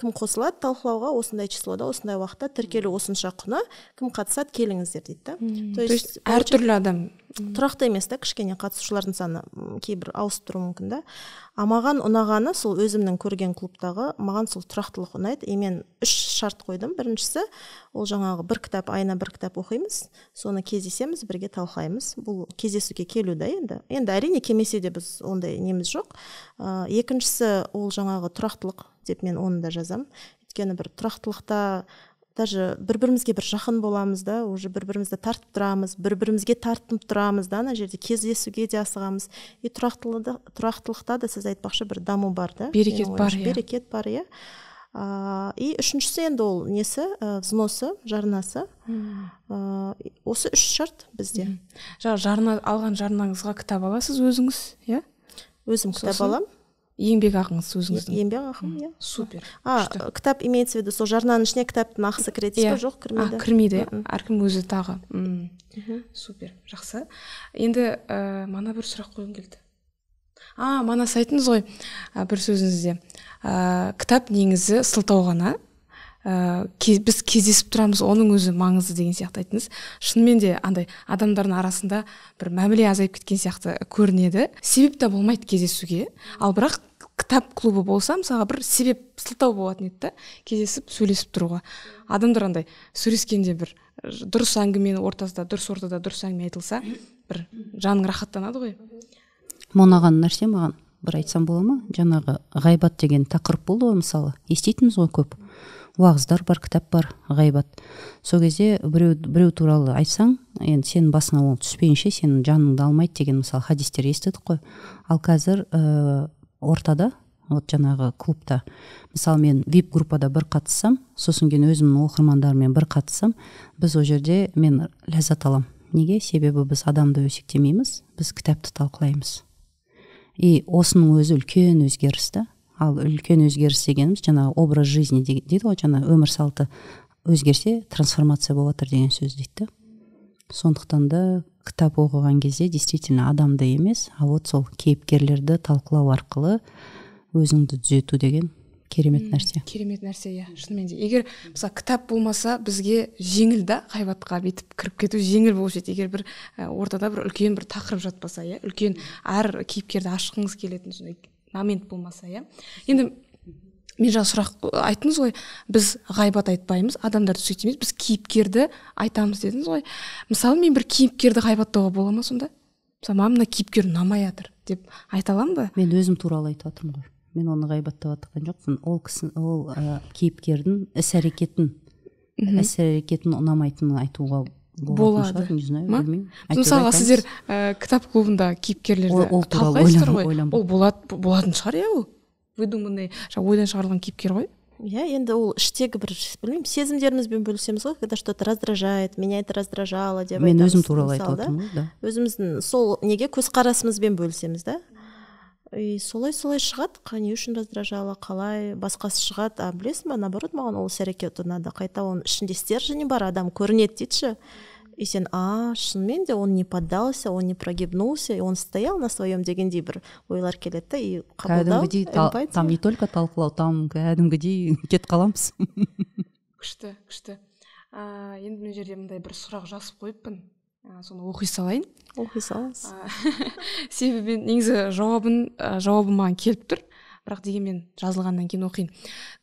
Кім қосылады талқылауға осындай числода осындай уақытта тіркелу осынша құны. Кім қатысады келіңіздер дейді да. То есть әртүрлі адам. Тұрақты емес та кішкене қатысушылардың саны кейбір ауысып тұруы мүмкін да. А маған ұнағаны сол өзімнің көрген клубтағы маған сол тұрақтылық ұнайды. И мен үш шарт қойдым. Біріншісі ол жаңағы бір кітап айына бір кітап оқимыз. Соны кездесеміз бірге талқылаймыз. Бұл кездесуге келу да енді. Енді әрине келмесе де біз ондай неміз жоқ. Ә, екіншісі ол жаңағы тұрақтылық деп мен оны да жазамын өйткені бір тұрақтылықта даже бір бірімізге бір жақын боламыз да уже бір бірімізді тартып тұрамыз бір бірімізге тартынып тұрамыз да ана жерде кездесуге де асығамыз. И тұрақтылықта, тұрақтылықта да сіз айтпақшы бір даму бар да. Берекет бар иә. берекет бар иә. Ыыы и үшіншісі енді ол несі? Ә, взносы жарнасы. Ыыы осы үш шарт бізде. Жаңағы жарна алған жарнаңызға кітап аласыз өзіңіз иә? Өзім кітап аламын еңбек ақыңыз өзіңіздің. Еңбек ақым иә. Супер. А кітап имеется в виду сол жарнаның ішіне кітаптың ақысы кіреді дейсіз ба жоқ кірмейді. кірмейді. Әркім өзі тағы. Супер. Жақсы. Енді ә, мана бір сұрақ қойғым келді. А манас айттыңыз ғой бір сөзіңізде. Ә, кітап негізі сылтау ғана. Ә, біз кездесіп тұрамыз оның өзі маңызды деген сияқты айттыңыз. Шынымен де андай адамдардың арасында бір мәміле азайып кеткен сияқты көрінеді. Себеп те болмайды кездесуге. Ал бірақ кітап клубы болса мысалға бір себеп сылтау болатын еді да кездесіп сөйлесіп тұруға. Адамдар андай сөйлескенде бір дұрыс әңгіменің ортасында дұрыс ортада дұрыс әңгіме айтылса бір жаның рахаттанады ғой. Ұнаған нәрсе маған бір айтсам бола ма? Жаңағы ғайбат деген тақырып болды ғой мысалы. Еститінбіз ғой көп? Уағыздар бар кітап бар ғайбат сол кезде біреу біреу туралы айтсаң енді сенің басыңа ол түспейінше сенің жаныңды алмайды деген мысалы хадистер естідік қой. Ал қазір ә, ортада вот жаңағы клубта мысалы мен вип группада бір қатыссам сосын кейін өзімнің оқырмандарыммен бір қатыссам біз ол жерде мен ләззат аламын неге? Себебі біз адамды өсектемейміз біз кітапты талқылаймыз. И осының өзі үлкен өзгеріс та ал үлкен өзгеріс дегеніміз жаңағы образ жизни дейді ғой жаңа өмір салты өзгерсе трансформация болып жатыр деген сөз дейді. Да сондықтан да кітап оқыған кезде действительно адамды емес а вот сол кейіпкерлерді талқылау арқылы өзіңді түзету деген керемет нәрсе. керемет нәрсе иә. Шынымен де. Егер мысалы кітап болмаса бізге жеңіл да ғайбатқа бүйтіп кіріп кету жеңіл болушы еді егер бір ортада бір үлкен бір тақырып жатпаса иә үлкен әр кейіпкерді ашқыңыз келетін сондай момент болмаса иә. Енді мен жаңа сұрақ айттыңыз ғой біз ғайбат айтпаймыз адамдарды сөйтеміз біз кейіпкерді айтамыз дедіңіз ғой. Мысалы мен бір кейіпкерді ғайбаттауға бола ма сонда? Мысалы маған мына кейіпкер ұнамай жатыр деп айта аламын ба? Мен өзім туралы айтып жатырмын ғой. Мен оны ғайбаттап жатқан жоқпын. Ол кісі ол ә, кейіпкердің іс әрекетін іс әрекетін ұнамайтынын айтуға болады. не знаю білмеймін. Мысалға сіздер ә, кітап клубында кейіпкерлерді ол туралы ғой? ол болады болатын шығар иә ол. Выдуманный жаңағы ойдан шығарылған кейіпкер ғой? Иә енді ол іштегі бір білмеймін сезімдерімізбен бөлісеміз ғой когда что то раздражает меня это раздражало деп мен өзім туралы айтып отырмын ғой да. Өзіміздің сол неге көзқарасымызбен бөлісеміз да? И солай солай шығады не үшін раздражало қалай басқасы шығады а білесің ба наоборот маған ол іс әрекет ұнады. Қайта оның ішінде стержені бар адам көрінеді дейдіші и сен а шынымен де он не поддался он не прогибнулся и он стоял на своем дегендей бір ойлар келеді да и қабылдау кәдімгідей там не только талқылау там кәдімгідей кетіп қаламыз. Күшті күшті. Ә, енді мына жерде мындай бір сұрақ жазып қойыппын. Ә, соны оқи салайын. Оқи салыңыз. Себебі негізі жауабын ә, жауабы маған келіп тұр. Бірақ дегенмен жазылғаннан кейін оқиын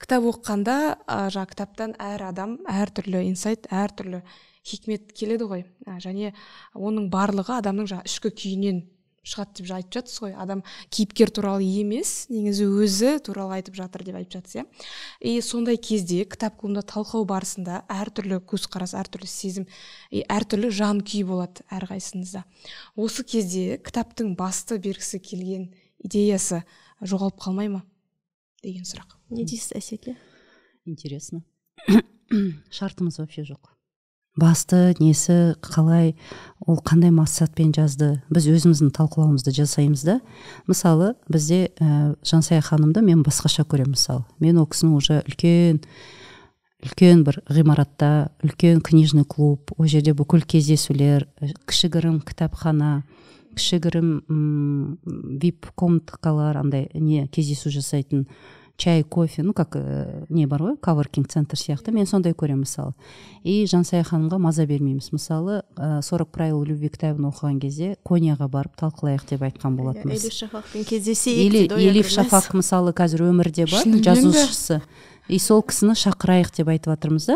кітап оқығанда ә, жаңағы кітаптан әр адам әртүрлі инсайт әртүрлі хикмет келеді ғой. Ә, және оның барлығы адамның жаңағы ішкі күйінен шығады деп айтып жатсыз ғой. Адам кейіпкер туралы емес негізі өзі туралы айтып жатыр деп айтып жатсыз иә. И сондай кезде кітап клубында талқылау барысында әртүрлі көзқарас әртүрлі сезім и әртүрлі жан күй болады әрқайсыңызда осы кезде кітаптың басты бергісі келген идеясы жоғалып қалмай ма деген сұрақ. Не дейсіз әсеке? Интересно. Шартымыз вообще жоқ. Басты несі қалай ол қандай мақсатпен жазды? Біз өзіміздің талқылауымызды жасаймыз да. Мысалы бізде ә, жансая ханымды мен басқаша көремін мысалы. Мен ол кісінің уже үлкен үлкен бір ғимаратта үлкен книжный клуб ол жерде бүкіл кездесулер кішігірім кітапхана кішігірім вип комнаткалар андай не кездесу жасайтын чай кофе ну как ә, не бар ғой коворкинг центр сияқты. Мен сондай көремін мысалы. И жансая ханымға маза бермейміз. Мысалы ә, сорок правил любви кітабын оқыған кезде конияға барып талқылайық деп айтқан болатынбыз. Элиф шафақпен кездесейік или элиф шафақ мысалы қазір өмірде бар жазушысы. И сол кісіні шақырайық деп айтып жатырмыз да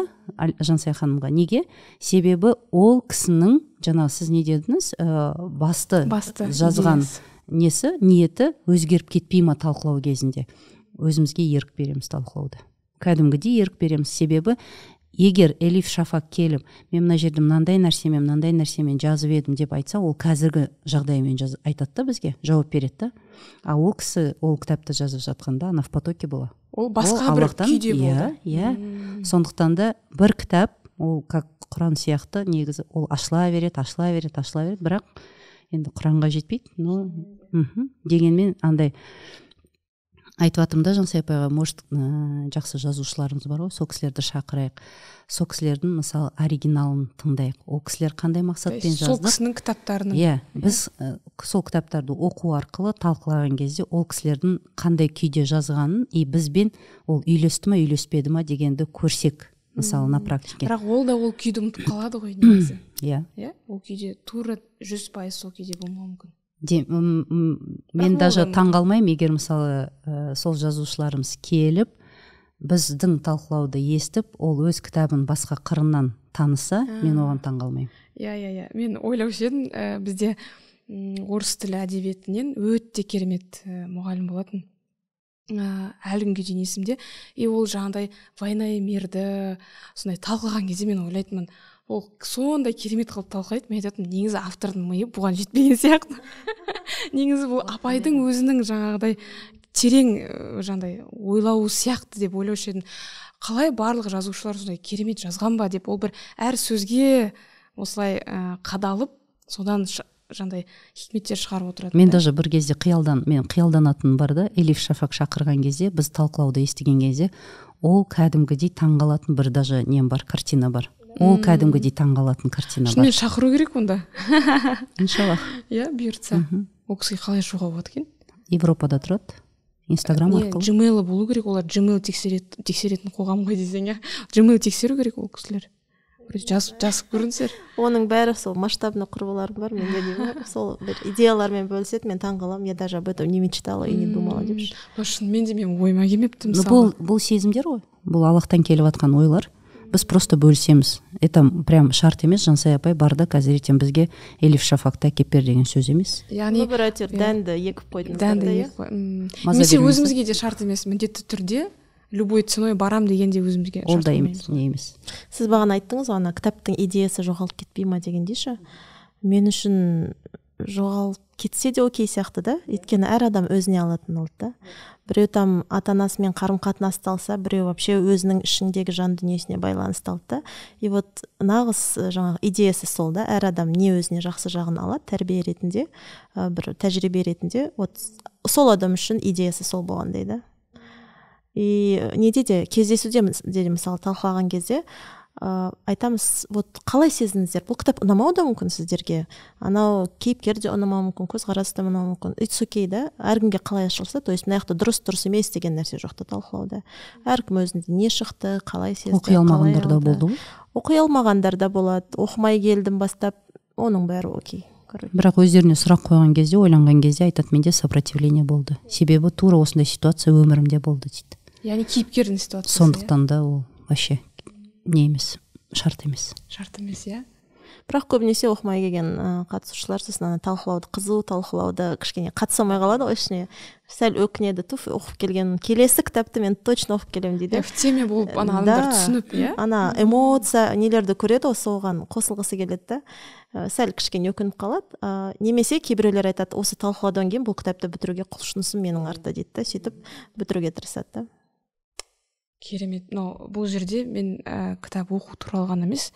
жансая ханымға неге? Себебі ол кісінің жаңағы сіз не дедіңіз ә, басты, басты жазған несі ниеті өзгеріп кетпей ма талқылау кезінде. Өзімізге ерік береміз талқылауда. Кәдімгідей ерік береміз. Себебі егер элиф шафак келіп мен мына жерде мынандай нәрсемен мынандай нәрсемен жазып едім деп айтса ол қазіргі жағдаймен жаз, айтады да бізге жауап береді да. А ол кісі ол кітапты жазып жатқанда ана в потоке была. Ол басқа бір күйде болды. иә иә. Сондықтан да бір кітап ол как құран сияқты негізі ол ашыла береді ашыла береді ашыла береді. Бірақ енді құранға жетпейді но мхм дегенмен андай айтып жатырмын да жансая апайға может ә, жақсы жазушыларымыз бар ғой сол кісілерді шақырайық. Сол кісілердің мысалы оригиналын тыңдайық. Ол кісілер қандай мақсатпен жазды сол кісінің кітаптарын иә біз ә, сол кітаптарды оқу арқылы талқылаған кезде ол кісілердің қандай күйде жазғанын и бізбен ол үйлесті ма үйлеспеді ма дегенді көрсек мысалы на практике. Бірақ ол да ол күйді ұмытып қалады ғой негізі. Иә. Иә ол күйде тура жүз пайыз сол күйде болмауы мүмкін. Де, мен даже таңғалмаймын егер мысалы ә, сол жазушыларымыз келіп біздің талқылауды естіп ол өз кітабын басқа қырынан таныса мен оған таңғалмаймын. Иә иә иә. Мен ойлаушы едім ә, бізде орыс тілі әдебиетінен өте керемет ә, мұғалім болатын. Ә, әлі күнге дейін есімде. И ол жаңағыдай война и мирді сондай талқылаған кезде мен ойлайтынмын ол сондай керемет қылып талқылайды. Мен айтатынмын негізі автордың миы бұған жетпеген сияқты. Негізі бұл апайдың өзінің жаңағыдай терең жаңағыдай ойлауы сияқты деп ойлаушы едім. Қалай барлық жазушылар сондай керемет жазған ба деп ол бір әр сөзге осылай ә, қадалып содан жаңағыдай хикметтер шығарып отырады. Мен даже бір кезде қиялдан мен қиялданатыным бар да элиф шафак шақырған кезде біз талқылауды естіген кезде ол кәдімгідей таңғалатын бір даже нем бар картина бар. Ол кәдімгідей таңғалатын картина бар. шынымен шақыру керек онда. Иншаллах иә бұйыртса. Ол кісіге қалай шығуға болады екен? Европада тұрады. Инстаграм арқылы. Gmail болу керек. Олар gmail тексеретін тексеретін қоғам ғой десең иә. Gmail тексеру керек ол кісілер. Жазып жазып көріңіздер оның бәрі сол масштабный құрбыларым бар менде деймін сол бір идеялармен бөліседі мен таң қаламын я даже об этом не мечтала и не думала депші шынымен де менің ойыма келмепті мысалы бұл бұл сезімдер ғой. Бұл аллахтан келіп жатқан ойлар. Біз просто бөлісеміз. Это прям шарт емес жансая апай бар да қазір ертең бізге элиф шафакты әкеліп бер деген сөз емес. Яғни бір әйтеуір дәнді егіп қойдыңыздар дәнді егіп немесе өзімізге де шарт емес міндетті түрде любой ценой барам деген де өзімізге ол да емес не емес. Сіз бағана айттыңыз ғой ана кітаптың идеясы жоғалып кетпей ма дегендей ше? Мен үшін жоғалып кетсе де окей сияқты да. Өйткені әр адам өзіне алатын алды да біреу там ата анасымен қарым қатынасты алса біреу вообще өзінің ішіндегі жан дүниесіне байланысты алды да. И вот нағыз жаңағы идеясы сол да. Әр адам не өзіне жақсы жағын алады тәрбие ретінде ә, бір тәжірибе ретінде вот сол адам үшін идеясы сол болғандай да. И неде де кездесуде де мысалы талқылаған кезде ә, айтамыз вот қалай сездіңіздер? Бұл кітап ұнамауы да мүмкін сіздерге? Анау кейіпкер де ұнамауы мүмкін көзқарасы да ұнамауы мүмкін. Итс окей да? Әркімге қалай ашылса то есть мына жақта дұрыс дұрыс емес деген нәрсе жоқ та талқылауда. Әркім өзінде не шықты қалай сезді оқи алмағандар да болды ғой. Оқи алмағандар да болады. Оқымай келдім бастап оның бәрі окей бірақ өздеріне сұрақ қойған кезде ойланған кезде айтады менде сопротивление болды. Себебі тура осындай ситуация өмірімде болды дейді. Яғни кейіпкердің ситуациясы сондықтан да ол вообще не емес шарт емес. Шарт емес иә? Бірақ көбінесе оқымай келген қатысушылар сосын ана талқылауды қызу талқылауды кішкене қатыса алмай қалады ғой ішіне. Сәл өкінеді туф оқып келген келесі кітапты мен точно оқып келемін дейді. В теме болып ана адамдар түсініп иә? Ана эмоция нелерді көреді ғой соған қосылғысы келеді да. Ә, сәл кішкене өкініп қалады. Ә, немесе кейбіреулер айтады осы талқылаудан кейін бұл кітапты бітіруге құлшынысым менің артты дейді да сөйтіп бітіруге тырысады да. Керемет мынау бұл жерде мен ә, кітап оқу туралы ғана емес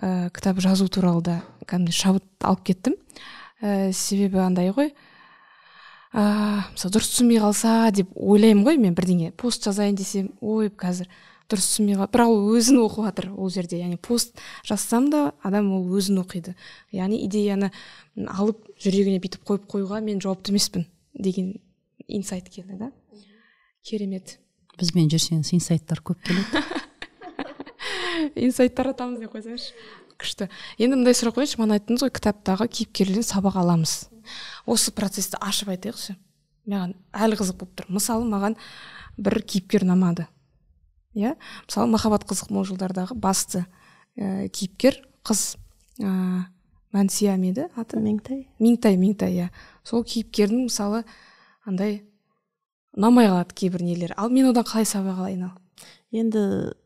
ә, кітап жазу туралы да кәдімгідей шабыт алып кеттім. Ә, себебі андай ғой ә, мысалы дұрыс түсінбей қалса деп ойлаймын ғой мен бірдеңе. Пост жазайын десем ой қазір дұрыс түсінбей қал бірақ ол өзін оқып жатыр ол жерде. Яғни пост жазсам да адам ол өзін оқиды. Яғни идеяны алып жүрегіне бүйтіп қойып қоюға мен жауапты емеспін деген инсайт келді да. Керемет. Бізбен жүрсеңіз инсайттар көп келеді инсайт таратамыз деп қойсаңызшы күшті енді мындай сұрақ қояйыншы мана айттыңыз ғой кітаптағы кейіпкерлерден сабақ аламыз осы процесті ашып айтайықшы маған әлі қызық болып тұр мысалы маған бір кейіпкер ұнамады иә мысалы махаббат қызық мол жылдардағы басты ә, кейіпкер қыз ә, мәнсия ма еді аты меңтай меңтай меңтай иә сол кейіпкердің мысалы андай ұнамай қалады кейбір нелері ал мен одан қалай сабақ алайын ал? Енді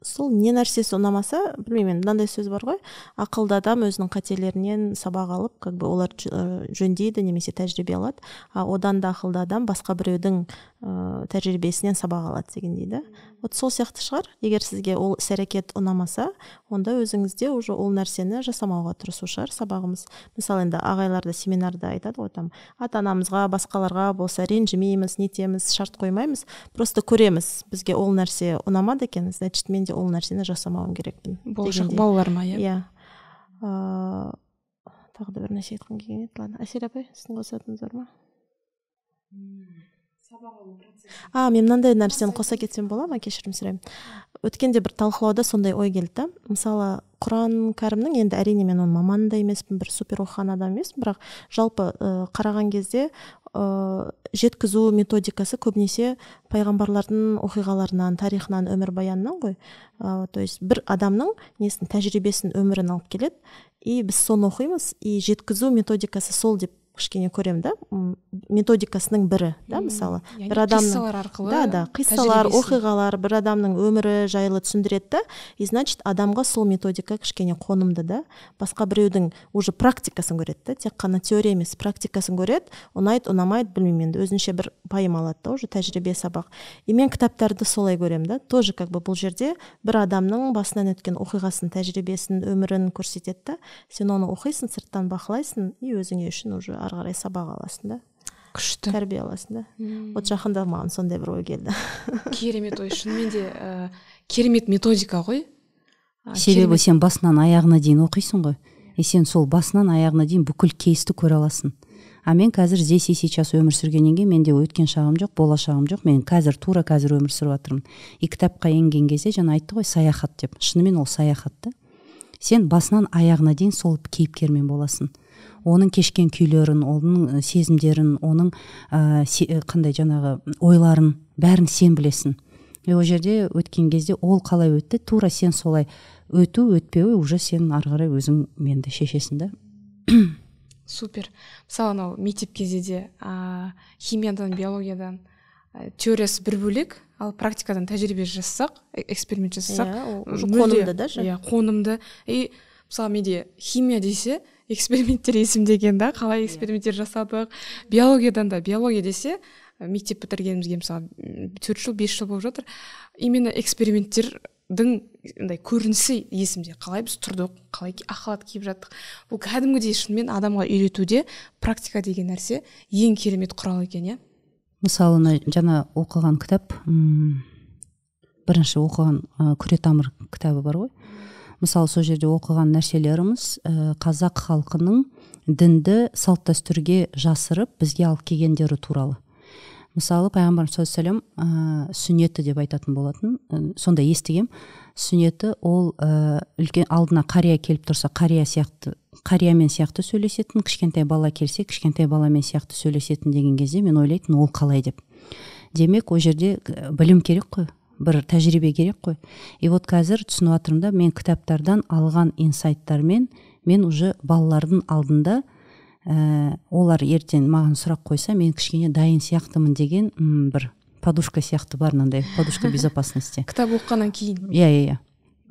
сол не нәрсесі ұнамаса білмеймін енді мынандай сөз бар ғой. Ақылды адам өзінің қателерінен сабақ алып как бы олар жөндейді немесе тәжірибе алады. А одан да ақылды адам басқа біреудің ә, тәжірибесінен сабақ алады дегендей да. Вот сол сияқты шығар. Егер сізге ол іс әрекет ұнамаса онда өзіңізде уже ол нәрсені жасамауға тырысу шығар сабағымыз. Мысалы енді ағайлар да семинарда айтады ғой там ата анамызға басқаларға болса ренжімейміз нетеміз шарт қоймаймыз просто көреміз бізге ол нәрсе ұнамады екен значит мен де ол нәрсені жасамауым керекпін болашақ балаларыма иә? Иә. Тағы да бір нәрсе айтқым келген еді. Ладно әсел апай сіздің қосатыныңыз бар ма? А мен мынандай нәрсені қоса кетсем бола ма? кешірім сұраймын. Өткенде бір талқылауда сондай ой келді да. Мысалы құран кәрімнің енді әрине мен оның маманы да емеспін бір супер оқыған адам емеспін. Бірақ жалпы ә, қараған кезде ә, жеткізу методикасы көбінесе пайғамбарлардың оқиғаларынан тарихынан өмірбаянынан ғой. Ә, то есть бір адамның несін тәжірибесін өмірін алып келеді. И біз соны оқимыз. И жеткізу методикасы сол деп кішкене көремін да. Методикасының бірі да мысалы. Бір адамның қиссалар арқылы да да қиссалар оқиғалар бір адамның өмірі жайлы түсіндіреді да. И значит адамға сол методика кішкене қонымды да. Басқа біреудің уже практикасын көреді да. Тек қана теория емес практикасын көреді. Ұнайды ұнамайды білмеймін енді. Өзінше бір пайым алады да уже тәжірибе сабақ. И мен кітаптарды солай көремін да. Тоже как бы бұл жерде бір адамның басынан өткен оқиғасын тәжірибесін өмірін көрсетеді да. Сен оны оқисың сырттан бақылайсың и өзіңе үшін уже ары қарай сабақ аласың да. Күшті. Тәрбие аласың да. Вот жақында маған сондай бір ой келді. Керемет ой шынымен де ә, керемет методика ғой. Себебі сен басынан аяғына дейін оқисың ғой. И сен сол басынан аяғына дейін бүкіл кейсті көре аласың. А мен қазір здесь и сейчас өмір сүргеннен кейін менде өткен шағым жоқ болашағым жоқ. Мен қазір тура қазір өмір сүріп жатырмын. И кітапқа енген кезде жаңа айтты ғой саяхат деп. Шынымен ол саяхат та. Сен басынан аяғына дейін сол кейіпкермен боласың. Оның кешкен күйлерін оның сезімдерін оның ә, қандай жаңағы ойларын бәрін сен білесің. И ол жерде өткен кезде ол қалай өтті? Тура сен солай өту өтпеуі уже сен ары қарай өзің менді шешесің да. Супер. Мысалы анау мектеп кезде де ә, химиядан биологиядан ә, теориясы бір бөлек ал практикадан тәжірибе жасасақ эксперимент жасасақ иә қонымды да иә қонымды. И мысалы менде химия десе эксперименттер есімде да қалай иә. эксперименттер жасадық. Биологиядан да биология десе мектеп бітіргенімізге мысалы төрт жыл бес жыл болып жатыр. Именно эксперименттердің андай көрінісі есімде. Қалай біз тұрдық қалай ақ халат киіп жаттық. Бұл кәдімгідей шынымен адамға үйретуде практика деген нәрсе ең керемет құрал екен иә. Мысалы жаңа оқыған кітап бірінші оқыған ә, күретамыр кітабы бар ғой. Мысалы сол жерде оқыған нәрселеріміз ә, қазақ халқының дінді салт дәстүрге жасырып бізге алып келгендері туралы. Мысалы пайғамбарымыз саллаллаху алейhi ә, сүннеті деп айтатын болатын. Ә, сонда естігем. Сүннеті ол ә, үлкен алдына қария келіп тұрса қария сияқты қариямен сияқты сөйлесетін кішкентай бала келсе кішкентай баламен сияқты сөйлесетін деген кезде мен ойлайтын ол қалай деп. Демек ол жерде білім керек қой. Бір тәжірибе керек қой. И вот қазір түсініп жатырмын да мен кітаптардан алған инсайттармен мен уже балалардың алдында ә, олар ертең маған сұрақ қойса мен кішкене дайын сияқтымын деген м бір подушка сияқты бар мынандай подушка безопасности. Кітап оқығаннан кейін? Иә иә иә.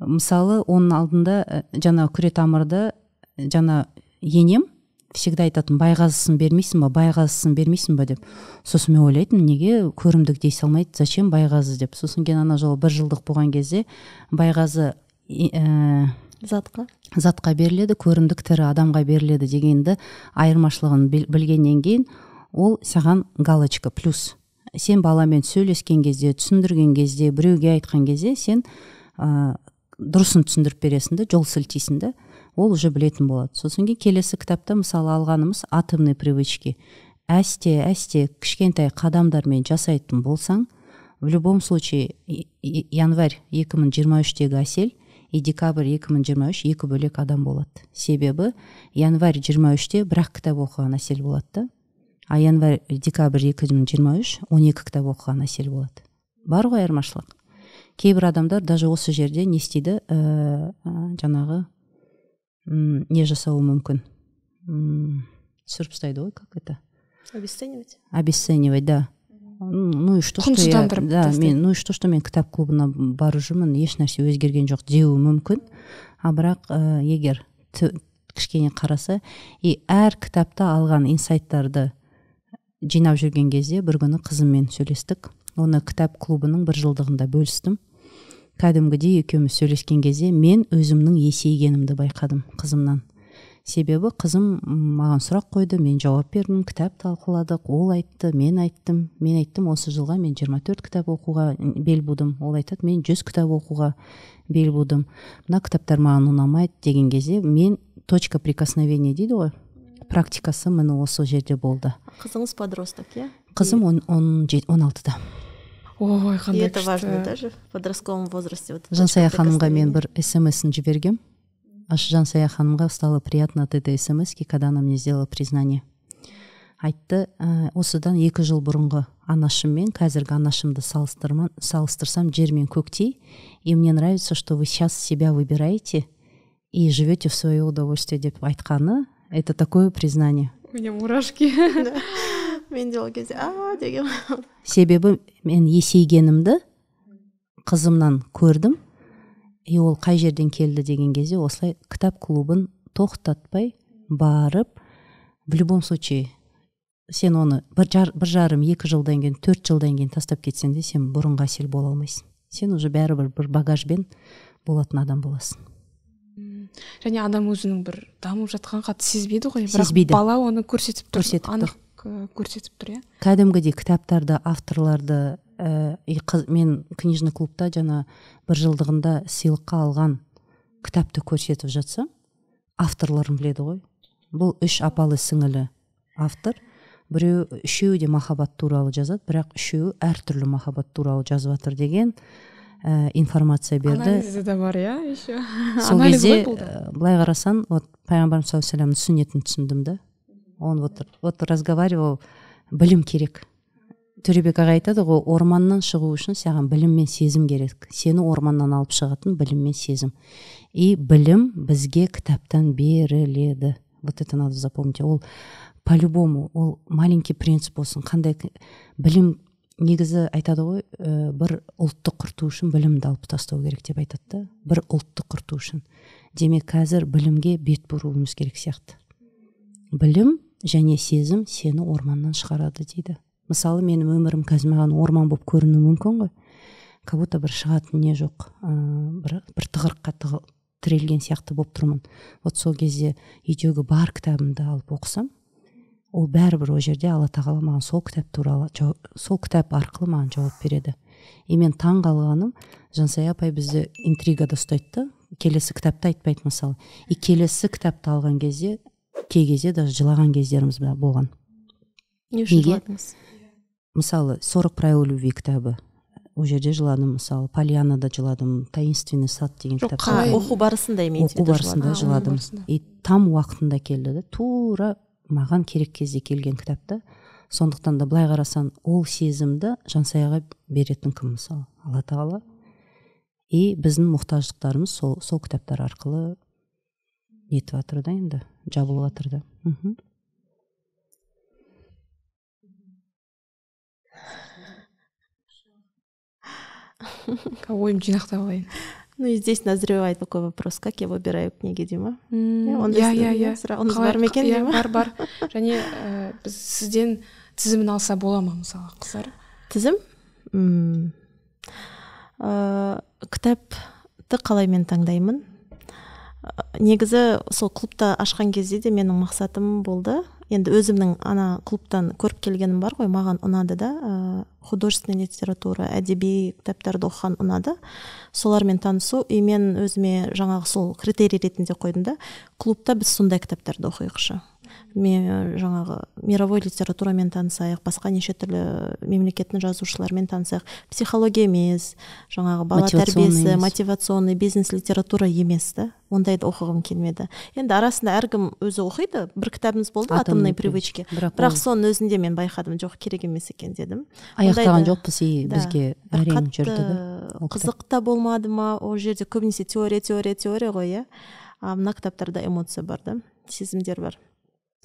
Мысалы оның алдында ә, жаңа күретамырды жаңа енем всегда айтатын байғазысын бермейсің ба байғазысын бермейсің ба? деп. Сосын мен ойлайтынмын неге көрімдік дей салмайды зачем байғазы деп. Сосын кейін ана жолы бір жылдық болған кезде байғазы ә, затқа? затқа беріледі көрімдік тірі адамға беріледі дегенді айырмашылығын білгеннен кейін ол саған галочка плюс. Сен баламен сөйлескен кезде түсіндірген кезде біреуге айтқан кезде сен ә, дұрысын түсіндіріп бересің да жол сілтейсің да ол уже білетін болады. Сосын кейін келесі кітапта мысалы алғанымыз атомный привычки. Әсте әсте кішкентай қадамдармен жасайтын болсаң в любом случае январь 2023-тегі әсел и декабрь 2023 екі бөлек адам болады. Себебі январь 23-те бір ақ кітап оқыған әсел болады да. А январь декабрь 2023 12 кітап оқыған әсел болады. Бар ғой айырмашылық. Кейбір адамдар даже осы жерде не істейді? Ә, жаңағы не жасауы мүмкін түсіріп тастайды ғой как это? Обесценивать? Обесценивать да. Ну и что что я да мен ну и что что мен кітап клубына барып жүрмін ешнәрсе өзгерген жоқ. Деуі мүмкін а бірақ ә, егер кішкене қараса и әр кітапта алған инсайттарды жинап жүрген кезде бір күні қызыммен сөйлестік. Оны кітап клубының бір жылдығында бөлістім. Кәдімгідей екеуміз сөйлескен кезде мен өзімнің есейгенімді байқадым қызымнан. Себебі қызым маған сұрақ қойды мен жауап бердім кітап талқыладық ол айтты мен айттым. Мен айттым осы жылға мен 24 кітап оқуға бел будым. Ол айтады мен 100 кітап оқуға бел будым. Мына кітаптар маған ұнамайды деген кезде мен точка прикосновения дейді ғой практикасы міне осы жерде болды. Қызыңыз подросток иә? Қызым он, он алтыда. Ой қандай это важно даже в подростковом возрасте. Вот жансая ханымға мен бір смсін жібергем. Жансая ханымға стало приятно от этой смски когда она мне сделала признание. Айтты ә, осыдан екі жыл бұрынғы анашыммен қазіргі анашымды салыстырсам жер мен көктей. И мне нравится что вы сейчас себя выбираете и живете в свое удовольствие деп айтқаны. Это такое признание. Меня мурашки. мен де ол кезде а деген себебі мен есейгенімді қызымнан көрдім. И ол қай жерден келді деген кезде осылай кітап клубын тоқтатпай барып в любом случае сен оны бір, жар, бір жарым екі жылдан кейін төрт жылдан кейін тастап кетсең де сен бұрынғы әсел бола алмайсың. Сен уже бәрібір бір багажбен болатын адам боласың. Және адам өзінің бір дамып жатқан қатты сезбейді ғой. Бірақ Сезбейді. бала оны көрсетіп тұр. Көрсетіп тұр. Э, көрсетіп тұр иә? Кәдімгідей кітаптарды авторларды ә, қыз- мен книжный клубта жаңа бір жылдығында сыйлыққа алған кітапты көрсетіп жатсам авторларын біледі ғой. Бұл үш апалы сіңілі автор. Біреу үшеуі де махаббат туралы жазады бірақ үшеуі әртүрлі махаббат туралы жазып жатыр деген ә, информация берді. Анализі де бар иә еще? Сол кезде былай қарасаң вот пайғамбарымыз саллаллаху алейхи сүннетін түсіндім да. Он вот вот разговаривал білім керек. Төребек аға айтады ғой орманнан шығу үшін саған білім мен сезім керек. Сені орманнан алып шығатын білім мен сезім. И білім бізге кітаптан беріледі. Вот это надо запомнить. Ол по любому ол маленький принцип болсын. Қандай білім негізі айтады ғой ә, бір ұлтты құрту үшін білімді алып тастау керек деп айтады да. Бір ұлтты құрту үшін. Демек қазір білімге бет бұруымыз керек сияқты. Білім және сезім сені орманнан шығарады дейді. Мысалы менің өмірім қазір маған орман болып көрінуі мүмкін ғой. Как будто бір шығатын не жоқ. Ә, бір, бір тығырыққа тығы- тірелген сияқты болып тұрмын. Вот сол кезде үйдегі бар кітабымды алып оқысам ол бәрібір ол жерде алла тағала маған сол кітап туралы сол кітап арқылы маған жауап береді. И мен таң қалғаным жансая апай бізді интригада ұстайды да келесі кітапты айтпайды мысалы. И келесі кітапты алған кезде кей кезде даже жылаған кездеріміз болған. Не үшін Неге? жыладыңыз мысалы сорок правил любви кітабы ол жерде жыладым мысалы полянада жыладым таинственный сад деген кітап оқу барысында имеется в оқу барысында жыладым. и там уақытында келді да тура маған керек кезде келген кітап та сондықтан да былай қарасаң ол сезімді жансаяға беретін кім мысалы? Алла тағала. И біздің мұқтаждықтарымыз сол сол кітаптар арқылы нетіп жатыр да енді жабылып жатыр да мхм ойымды жинақтап алайын ну и здесь назревает такой вопрос. Как я выбираю книги дей ма М, ондай иә иә иә, сұрағыңыз бар ма екен иә, бар бар және ә, біз сізден тізімін алса бола ма мысалы қыздар. Тізім М, ә, кітапты қалай мен таңдаймын? Негізі сол клубта ашқан кезде де менің мақсатым болды. Енді өзімнің ана клубтан көріп келгенім бар ғой маған ұнады да ә, художественный литература әдеби кітаптарды оқыған ұнады. Солармен танысу. И мен өзіме жаңағы сол критерий ретінде қойдым да клубта біз сондай кітаптарды оқиықшы. Мен жаңағы мировой литературамен танысайық басқа неше түрлі мемлекеттің жазушыларымен танысайық. Психология емес жаңағы бала тәрбиесі мотивационный бизнес литература емес та ондайды оқығым келмеді. Енді арасында әркім өзі оқиды. Бір кітабымыз болды атомные привычки бірақ, бірақ соның өзінде мен байқадым. Жоқ керек емес екен дедім. Аяқтаған жоқпыз и да, бізге әрең жүрді да қызық та болмады ма? Ол жерде көбінесе теория теория теория ғой иә. А мына кітаптарда эмоция бар да сезімдер бар.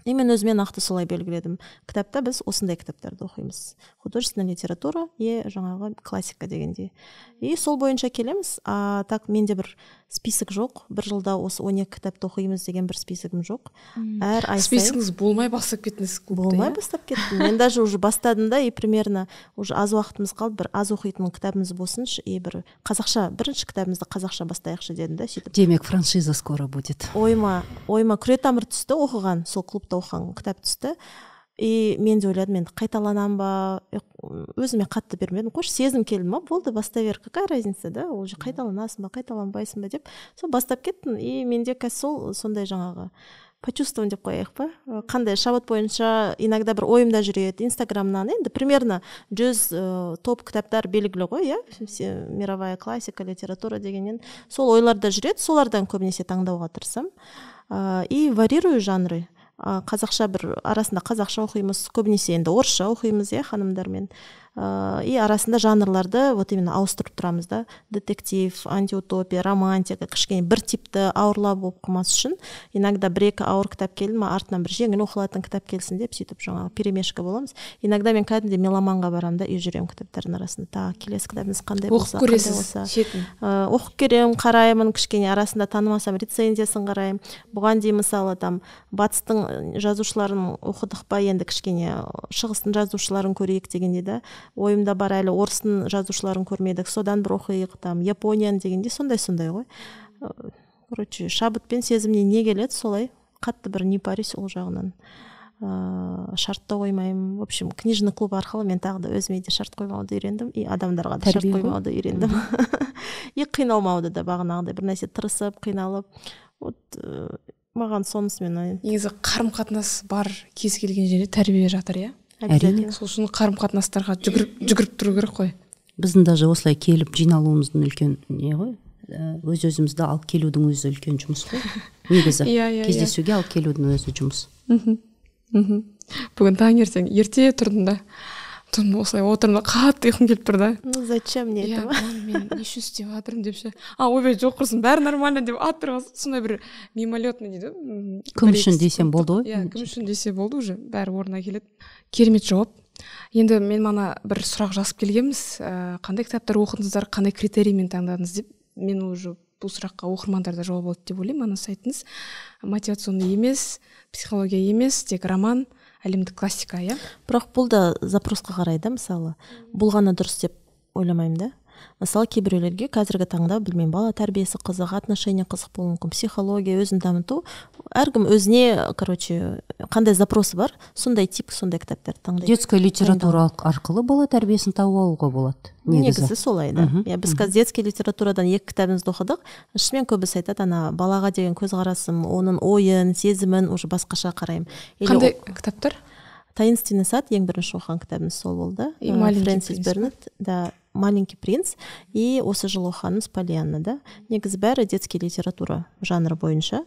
И мен өзіме нақты солай белгіледім. Кітапта біз осындай кітаптарды оқимыз. Художественная литература и жаңағы классика дегендей. И сол бойынша келеміз. А так менде бір список жоқ. Бір жылда осы он екі кітапты оқимыз деген бір списогім жоқ. Әр ай списогіңіз болмай бастап кеттіңіз болмай иә? бастап кеттім. Мен даже уже бастадым да и примерно уже аз уақытымыз қалды. Бір аз оқитын кітабымыз болсыншы и бір қазақша бірінші кітабымызды қазақша бастайықшы дедім да сөйтіп. Демек франшиза скоро будет. Ойыма ойыма күретамыр түсті оқыған сол клубта оқыған кітап түсті. И мен де ойладым енді қайталанамын ба? Өзіме қатты бермедім. Қойшы сезім келді ма? Болды бастай бер какая разница да? Ол же қайталанасың ба қайталанбайсың ба деп. Сол бастап кеттім и менде қазір сол сондай жаңағы почувствован деп қояйық па? Қандай шабыт бойынша иногда бір ойымда жүреді. Инстаграмнан енді примерно жүз ә, топ кітаптар белгілі ғой иә? Мировая классика литература дегеннен. Сол ойларда жүреді. Солардан көбінесе таңдауға тырысамын. Ә, и варьирую жанры. Қазақша бір арасында қазақша оқимыз көбінесе енді орысша оқимыз иә ханымдармен. Ыыы и арасында жанрларды вот именно ауыстырып тұрамыз да. Детектив антиутопия романтика кішкене бір типті ауырлау болып қалмас үшін иногда бір екі ауыр кітап келді ма артынан бір жеңіл оқылатын кітап келсін деп сөйтіп жаңағы перемешка боламыз. Иногда мен кәдімгідей меломанға барамын да и жүремін кітаптардың арасында. Так келесі кітабыңыз қандай оқып көресіз шетін оқып көремін қараймын кішкене арасында танымасам рецензиясын қараймын. Бұған дейін мысалы там батыстың жазушыларын оқыдық па енді кішкене шығыстың жазушыларын көрейік дегенде да. Ойымда бар әлі орыстың жазушыларын көрмедік. Содан бір оқиық там японияны дегенде сондай сондай ғой короче шабыт пен сезімнен не келеді солай. Қатты бір не парюсь ол жағынан. Ыыы шарт та қоймаймын. В общем книжный клуб арқылы мен тағы да өзіме де шарт қоймауды үйрендім. И адамдарға да шарт қоймауды үйрендім. И қиналмауды да бағанағыдай бір нәрсе тырысып қиналып вот маған сонысымен негізі қарым қатынас бар кез келген жерде тәрбие жатыр иә? Әрине. сол үшін қарым қатынастарға жүгіріп жүгіріп тұру керек қой. Біздің даже осылай келіп жиналуымыздың үлкен не ғой өз өзімізді алып келудің өзі үлкен жұмыс қой. Негізі иә иә кездесуге алып келудің өзі жұмыс. Мхм мхм. Бүгін таңертең ерте тұрдым да. Тұрдым осылай отырмын да қатты ұйқым келіп тұр да. Ну зачем мне иә это мен не үшін істеп жатырмын деп ше. А ойбай жоқ құрсын бәрі нормально деп атып тұрған сондай бір мимолетный дейді ғой кім үшін десем болды ғой? Иә кім үшін десе болды уже бәрі орнына келеді. Керемет жауап. Енді мен мана бір сұрақ жазып келгенбіз ә, қандай кітаптар оқыдыңыздар қандай критериймен таңдадыңыз деп. Мен уже бұл сұраққа оқырмандар да жауап алады деп ойлаймын ана сайтыңыз мотивационный емес психология емес тек роман әлемдік классика иә? Бірақ бұл да запросқа қарай да мысалы. Бұл ғана дұрыс деп ойламаймын да? Мысалы кейбіреулерге қазіргі таңда білмеймін бала тәрбиесі қызық отношения қызық болуы мүмкін психология өзін дамыту. Әркім өзіне короче қандай запросы бар сондай тип сондай кітаптарды таңдайды. Детская литература арқылы бала тәрбиесін тауып алуға болады негізі. Негізі солай да. Иә біз қазір детский литературадан екі кітабымызды оқыдық. Шынымен көбісі айтады ана балаға деген көзқарасым оның ойын сезімін уже басқаша қараймын Или қандай кітаптар? Таинственный сад ең бірінші оқыған кітабымыз сол болды. И Э, «Маленький фрэнсис принц» па? бернет да. Маленький принц и осы жылы оқығанымыз полианна да негізі бәрі детский литература жанры бойынша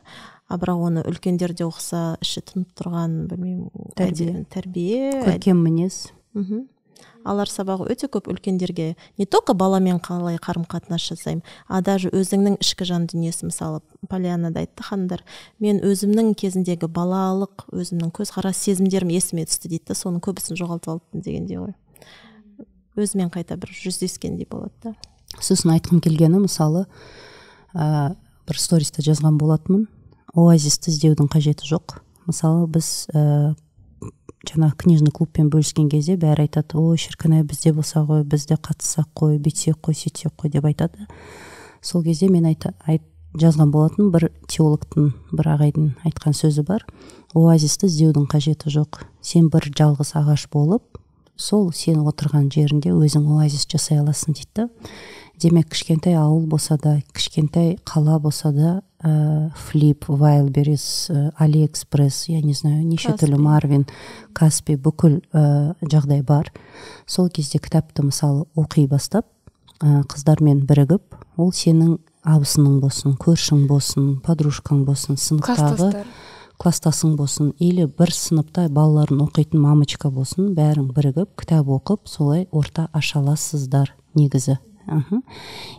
а бірақ оны үлкендер де оқыса іші тұнып тұрған білмеймін Тәрбие. тәрбие көркем мінез мхм алар сабағы өте көп үлкендерге не только баламен қалай қарым қатынас жасаймын а даже өзіңнің ішкі жан дүниесі мысалы полианнада айтты ханымдар мен өзімнің кезіндегі балалық өзімнің көзқарас сезімдерім есіме түсті дейді да соның көбісін жоғалтып алыппын дегендей ғой. Өзімен қайта бір жүздескендей болады да. Сосын айтқым келгені мысалы ә, бір сториста жазған болатынмын. Оазисті іздеудің қажеті жоқ мысалы біз ә, жаңағы книжный клубпен бөліскен кезде бәрі айтады ой шіркін ай бізде болса ғой біз де қатыссақ қой бүйтсек қой сөйтсек қой деп айтады. Сол кезде мен айта, айт, жазған болатын бір теологтың бір ағайдың айтқан сөзі бар. Оазисті іздеудің қажеті жоқ. Сен бір жалғыз ағаш болып сол сен отырған жерінде өзің оазис жасай аласың дейді демек кішкентай ауыл болса да кішкентай қала болса да ә, флип вайлберис ә, алиэкспресс я не знаю неше түрлі марвин каспи бүкіл ә, жағдай бар. Сол кезде кітапты мысалы оқи бастап ә, қыздармен бірігіп ол сенің абысының болсын көршің болсын подружкаң болсын сыныптағы класстасың болсын или бір сыныпта балаларын оқитын мамочка болсын бәрің бірігіп кітап оқып солай орта аша аласыздар негізі. Мхм.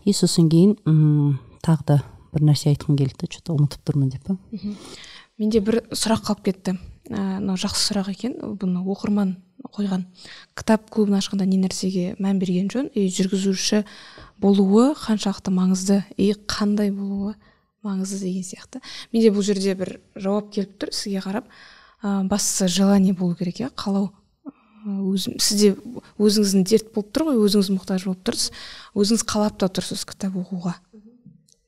и сосын кейін м тағы да бір нәрсе айтқым келді да че то ұмытып тұрмын деп па менде бір сұрақ қалып кетті. Мынау жақсы сұрақ екен бұны оқырман қойған. Кітап клубын ашқанда не нәрсеге мән берген жөн? И жүргізуші болуы қаншалықты маңызды? И қандай болуы? Маңызды деген сияқты. Менде бұл жерде бір жауап келіп тұр сізге қарап ә, бастысы желание болу керек иә? Қалау өзім сізде өзіңіздің дерт болып тұр ғой өзіңіз мұқтаж болып тұрсыз. Өзіңіз қалап та тұрсыз кітап оқуға.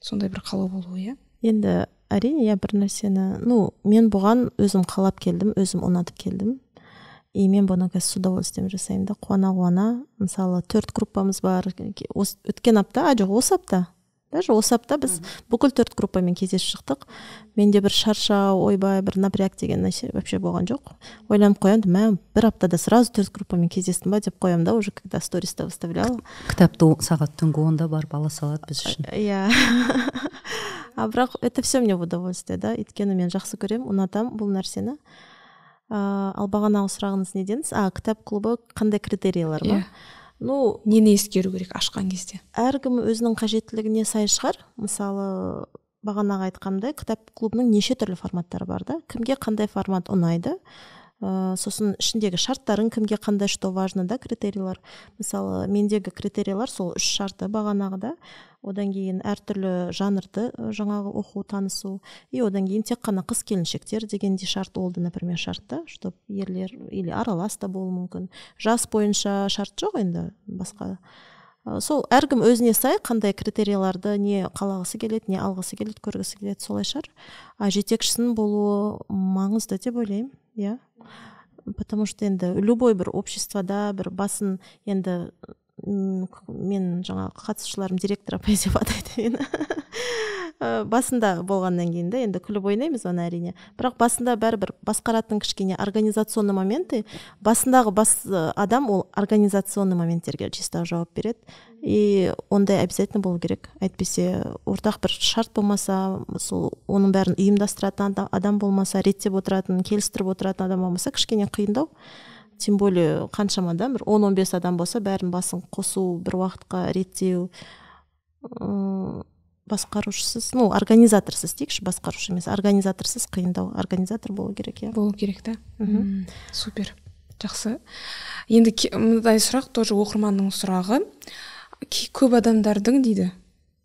Сондай бір қалау болуы иә? Енді әрине иә бір нәрсені ну мен бұған өзім қалап келдім өзім ұнатып келдім. И мен бұны қазір с удовольствием жасаймын да қуана қуана мысалы төрт группамыз бар өткен апта а жоқ осы апта. Даже осы апта біз бүкіл төрт группамен кездесіп шықтық. Менде бір шаршау ойбай бір напряг деген нәрсе вообще болған жоқ. Ойланып қоямын мә бір аптада сразу төрт группамен кездестім ба? деп қоямын да уже когда сториста выставляла. Кітапты сағат түнгі онда барып ала салады біз үшін. Иә а бірақ это все мне в удовольствие да. Өйткені мен жақсы көремін ұнатамын бұл нәрсені. Ал бағанағы сұрағыңыз неден? А кітап клубы қандай критерийлар ма? Иә ну нені ескеру керек ашқан кезде. Әркім өзінің қажеттілігіне сай шығар. Мысалы бағанағы айтқандай кітап клубының неше түрлі форматтары бар да? Кімге қандай формат ұнайды? Ә, сосын ішіндегі шарттарын кімге қандай что важно да критерийлар? Мысалы мендегі критерийлар сол үш шарты бағанағыда одан кейін әртүрлі жанрды жаңағы оқу танысу. И одан кейін тек қана қыз келіншектер деген де шарт болды например шарт та чтобы ерлер или аралас та болуы мүмкін. Жас бойынша шарт жоқ енді басқа. Сол әркім өзіне сай қандай критерийларды не қалағысы келеді не алғысы келеді көргісі келеді солай шығар. А жетекшісінің болуы маңызды деп ойлаймын иә. Потому что енді любой бір обществода бір басын енді мен жаңа қатысушыларым директор апай деп атайды мені басында болғаннан кейін да енді күліп ойнаймыз оны әрине. Бірақ басында бәрібір басқаратын кішкене организационный моменты басындағы бас адам ол организационный моменттерге чисто жауап береді. И ондай обязательно болу керек. Әйтпесе ортақ бір шарт болмаса сол оның бәрін ұйымдастыратын адам болмаса реттеп отыратын келістіріп отыратын адам болмаса кішкене қиындау. Тем более қаншама да бір он он бес адам болса бәрін басын қосу бір уақытқа реттеу ыыы басқарушысыз ну организаторсыз дейікші басқарушы емес организаторсыз қиындау организатор болу керек иә. Болу керек та. Супер жақсы. Енді мындай сұрақ тоже оқырманның сұрағы. Көп адамдардың дейді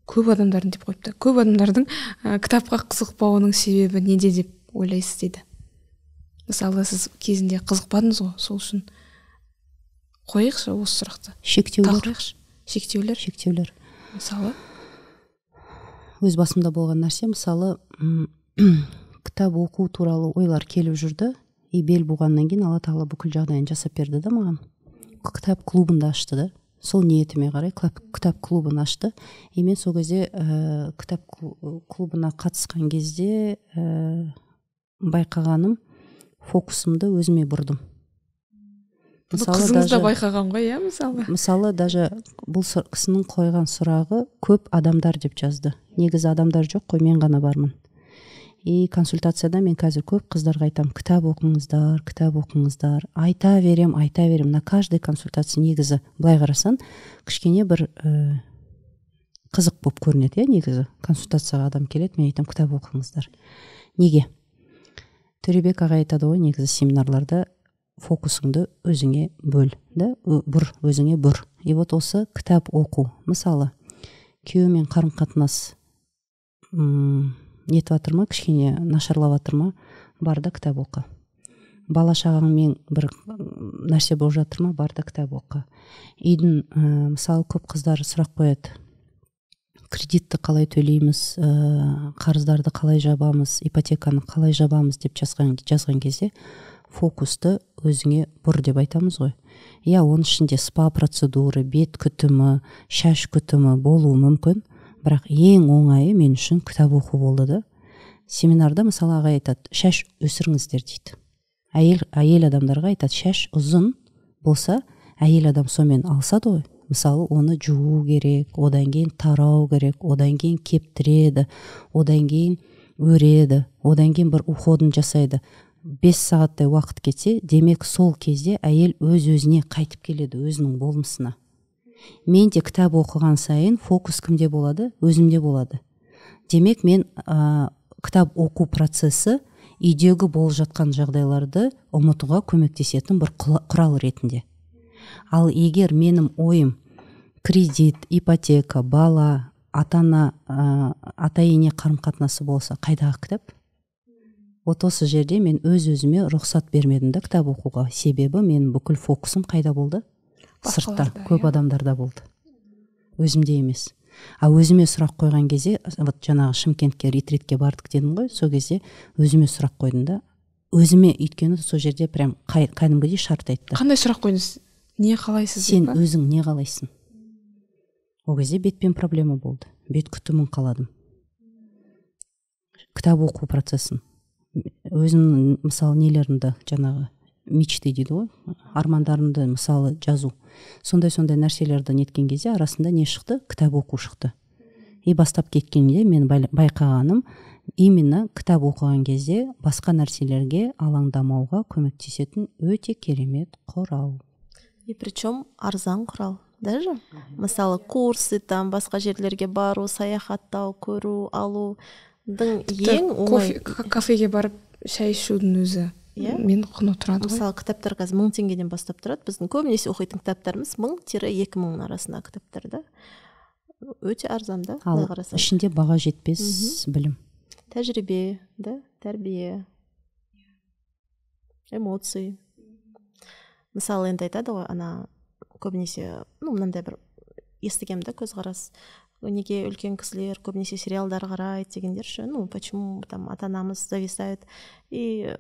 көп адамдардың деп қойыпты. Көп адамдардың ә, кітапқа қызықпауының себебі неде деп ойлайсыз дейді? Мысалы сіз кезінде қызықпадыңыз ғой сол үшін. Қояйықшы осы сұрақты. Шектеулер. Шектеулер? Шектеулер. Мысалы? Өз басымда болған нәрсе мысалы кітап оқу туралы ойлар келіп жүрді и бел буғаннан кейін алла тағала бүкіл жағдайын жасап берді да маған. Кітап клубын да ашты да. Сол ниетіме қарай кітап клубын ашты. И мен сол кезде ә, кітап клубына қатысқан кезде ә, байқағаным фокусымды өзіме бұрдым. Мысалы қызыңыз да байқаған ғой иә мысалы? Мысалы даже бұл кісінің қойған сұрағы көп адамдар деп жазды. Негізі адамдар жоқ қой мен ғана бармын. И консультацияда мен қазір көп қыздарға айтамын кітап оқыңыздар кітап оқыңыздар айта берем айта берем на каждый консультация негізі былай қарасаң кішкене бір ә, қызық болып көрінеді иә негізі. Консультацияға адам келеді мен айтамын кітап оқыңыздар неге? Төребек ағай айтады ғой негізі семинарларда фокусыңды өзіңе бөл да? Бұр өзіңе бұр. И вот осы кітап оқу. Мысалы күйеумен қарым қатынас нетіп жатыр ма кішкене нашарлап жатыр ма? Бар да кітап оқы. Бала шағаңмен бір нәрсе болып жатыр ма? Бар да кітап оқы. Үйдің ә, мысалы көп қыздар сұрақ қояды. Кредитті қалай төлейміз ә, қарыздарды қалай жабамыз ипотеканы қалай жабамыз деп жазған, жазған кезде фокусты өзіңе бұр деп айтамыз ғой. Иә оның ішінде спа процедуры бет күтімі шаш күтімі болуы мүмкін. Бірақ ең оңайы мен үшін кітап оқу болды да. Семинарда мысалы ағай айтады шаш өсіріңіздер дейді. Әйел әйел адамдарға айтады шаш ұзын болса әйел адам сонымен алысады ғой мысалы оны жуу керек одан кейін тарау керек одан кейін кептіреді одан кейін өреді одан кейін бір уходын жасайды. Бес сағаттай уақыт кетсе демек сол кезде әйел өз өзіне қайтып келеді өзінің болмысына. Мен де кітап оқыған сайын фокус кімде болады? Өзімде болады. Демек мен ә, кітап оқу процесі үйдегі болып жатқан жағдайларды ұмытуға көмектесетін бір құрал ретінде. Ал егер менің ойым кредит ипотека бала ата ана ә, ата ене қарым қатынасы болса қайдағы кітап? Вот осы жерде мен өз өзіме рұқсат бермедім да кітап оқуға. Себебі менің бүкіл фокусым қайда болды? Сыртта. көп иә. адамдарда болды. Өзімде емес. А өзіме сұрақ қойған кезде вот жаңағы шымкентке ретритке бардық дедім ғой. Сол кезде өзіме сұрақ қойдым да. Өзіме өйткені сол жерде прям кәдімгідей шарт айтты. Қандай сұрақ қойдыңыз? Не қалайсыз сен өзің не қалайсың? Ол кезде бетпен проблема болды. Бет күтімін қаладым. Кітап оқу процесін. Өзімнің мысалы нелерімді жаңағы мечты дейді ғой армандарымды мысалы жазу. Сондай сондай нәрселерді неткен кезде арасында не шықты? Кітап оқу шықты. И бастап кеткенде мен байқағаным именно кітап оқыған кезде басқа нәрселерге алаңдамауға көмектесетін өте керемет құрал. И причем арзан құрал даже мысалы курсы там басқа жерлерге бару саяхаттау көру алудың ең оңай кафеге барып шай ішудің өзі иә. мен құны тұрады ғой. Мысалы кітаптар қазір мың теңгеден бастап тұрады. Біздің көбінесе оқитын кітаптарымыз мың тире екі мыңның арасындағы кітаптар да. Өте арзан да ал ішінде баға жетпес білім. Тәжірибе да тәрбие. Эмоции. Мысалы енді айтады ғой ана көбінесе ну мынандай бір естігемін да көзқарас. Неге үлкен кісілер көбінесе сериалдар қарайды дегендер ше ну почему там ата анамыз зависает? И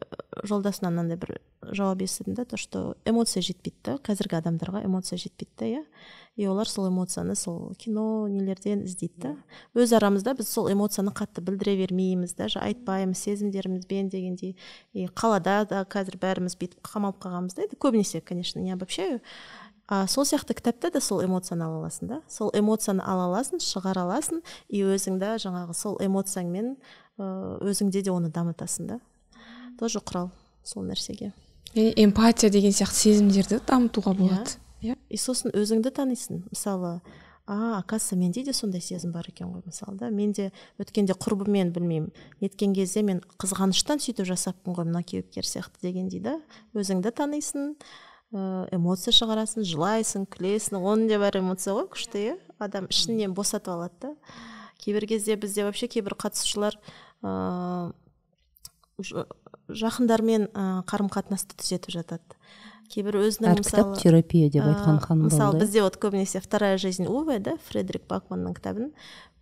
жолдасымнан мынандай бір жауап естідім да то что эмоция жетпейді да қазіргі адамдарға эмоция жетпейді да иә. И олар сол эмоцияны сол кино нелерден іздейді да. Өз арамызда біз сол эмоцияны қатты білдіре бермейміз даже айтпаймыз сезімдерімізбен дегендей. И қалада да қазір бәріміз бүйтіп қамалып қалғанбыз да. Көбінесе конечно не обобщаю. А сол сияқты кітапта да сол эмоцияны ала аласың да. Сол эмоцияны ала аласың шығара аласың и өзіңді жаңағы сол эмоцияңмен өзіңде де оны дамытасың да. Тоже құрал сол нәрсеге. Яғни эмпатия деген сияқты сезімдерді дамытуға болады. Иә. И сосын өзіңді танисың. Мысалы а оказывается менде де сондай сезім бар екен ғой мысалы да мен де өткенде құрбыммен білмеймін. Неткен кезде мен қызғаныштан сөйтіп жасаппын ғой мына кейіпкер сияқты дегендей да өзіңді танисың эмоция шығарасың жылайсың күлесің. Оның де бәрі эмоция ғой күшті иә. Адам ішінен босатып алады да. Кейбір кезде бізде вообще кейбір қатысушылар ыыы жақындармен қарым қатынасты түзетіп жатады. Кейбір өзінің әр кітап терапия деп айтқан ханым мысалы бізде вот көбінесе вторая жизнь уве да фредерик бакманның кітабын.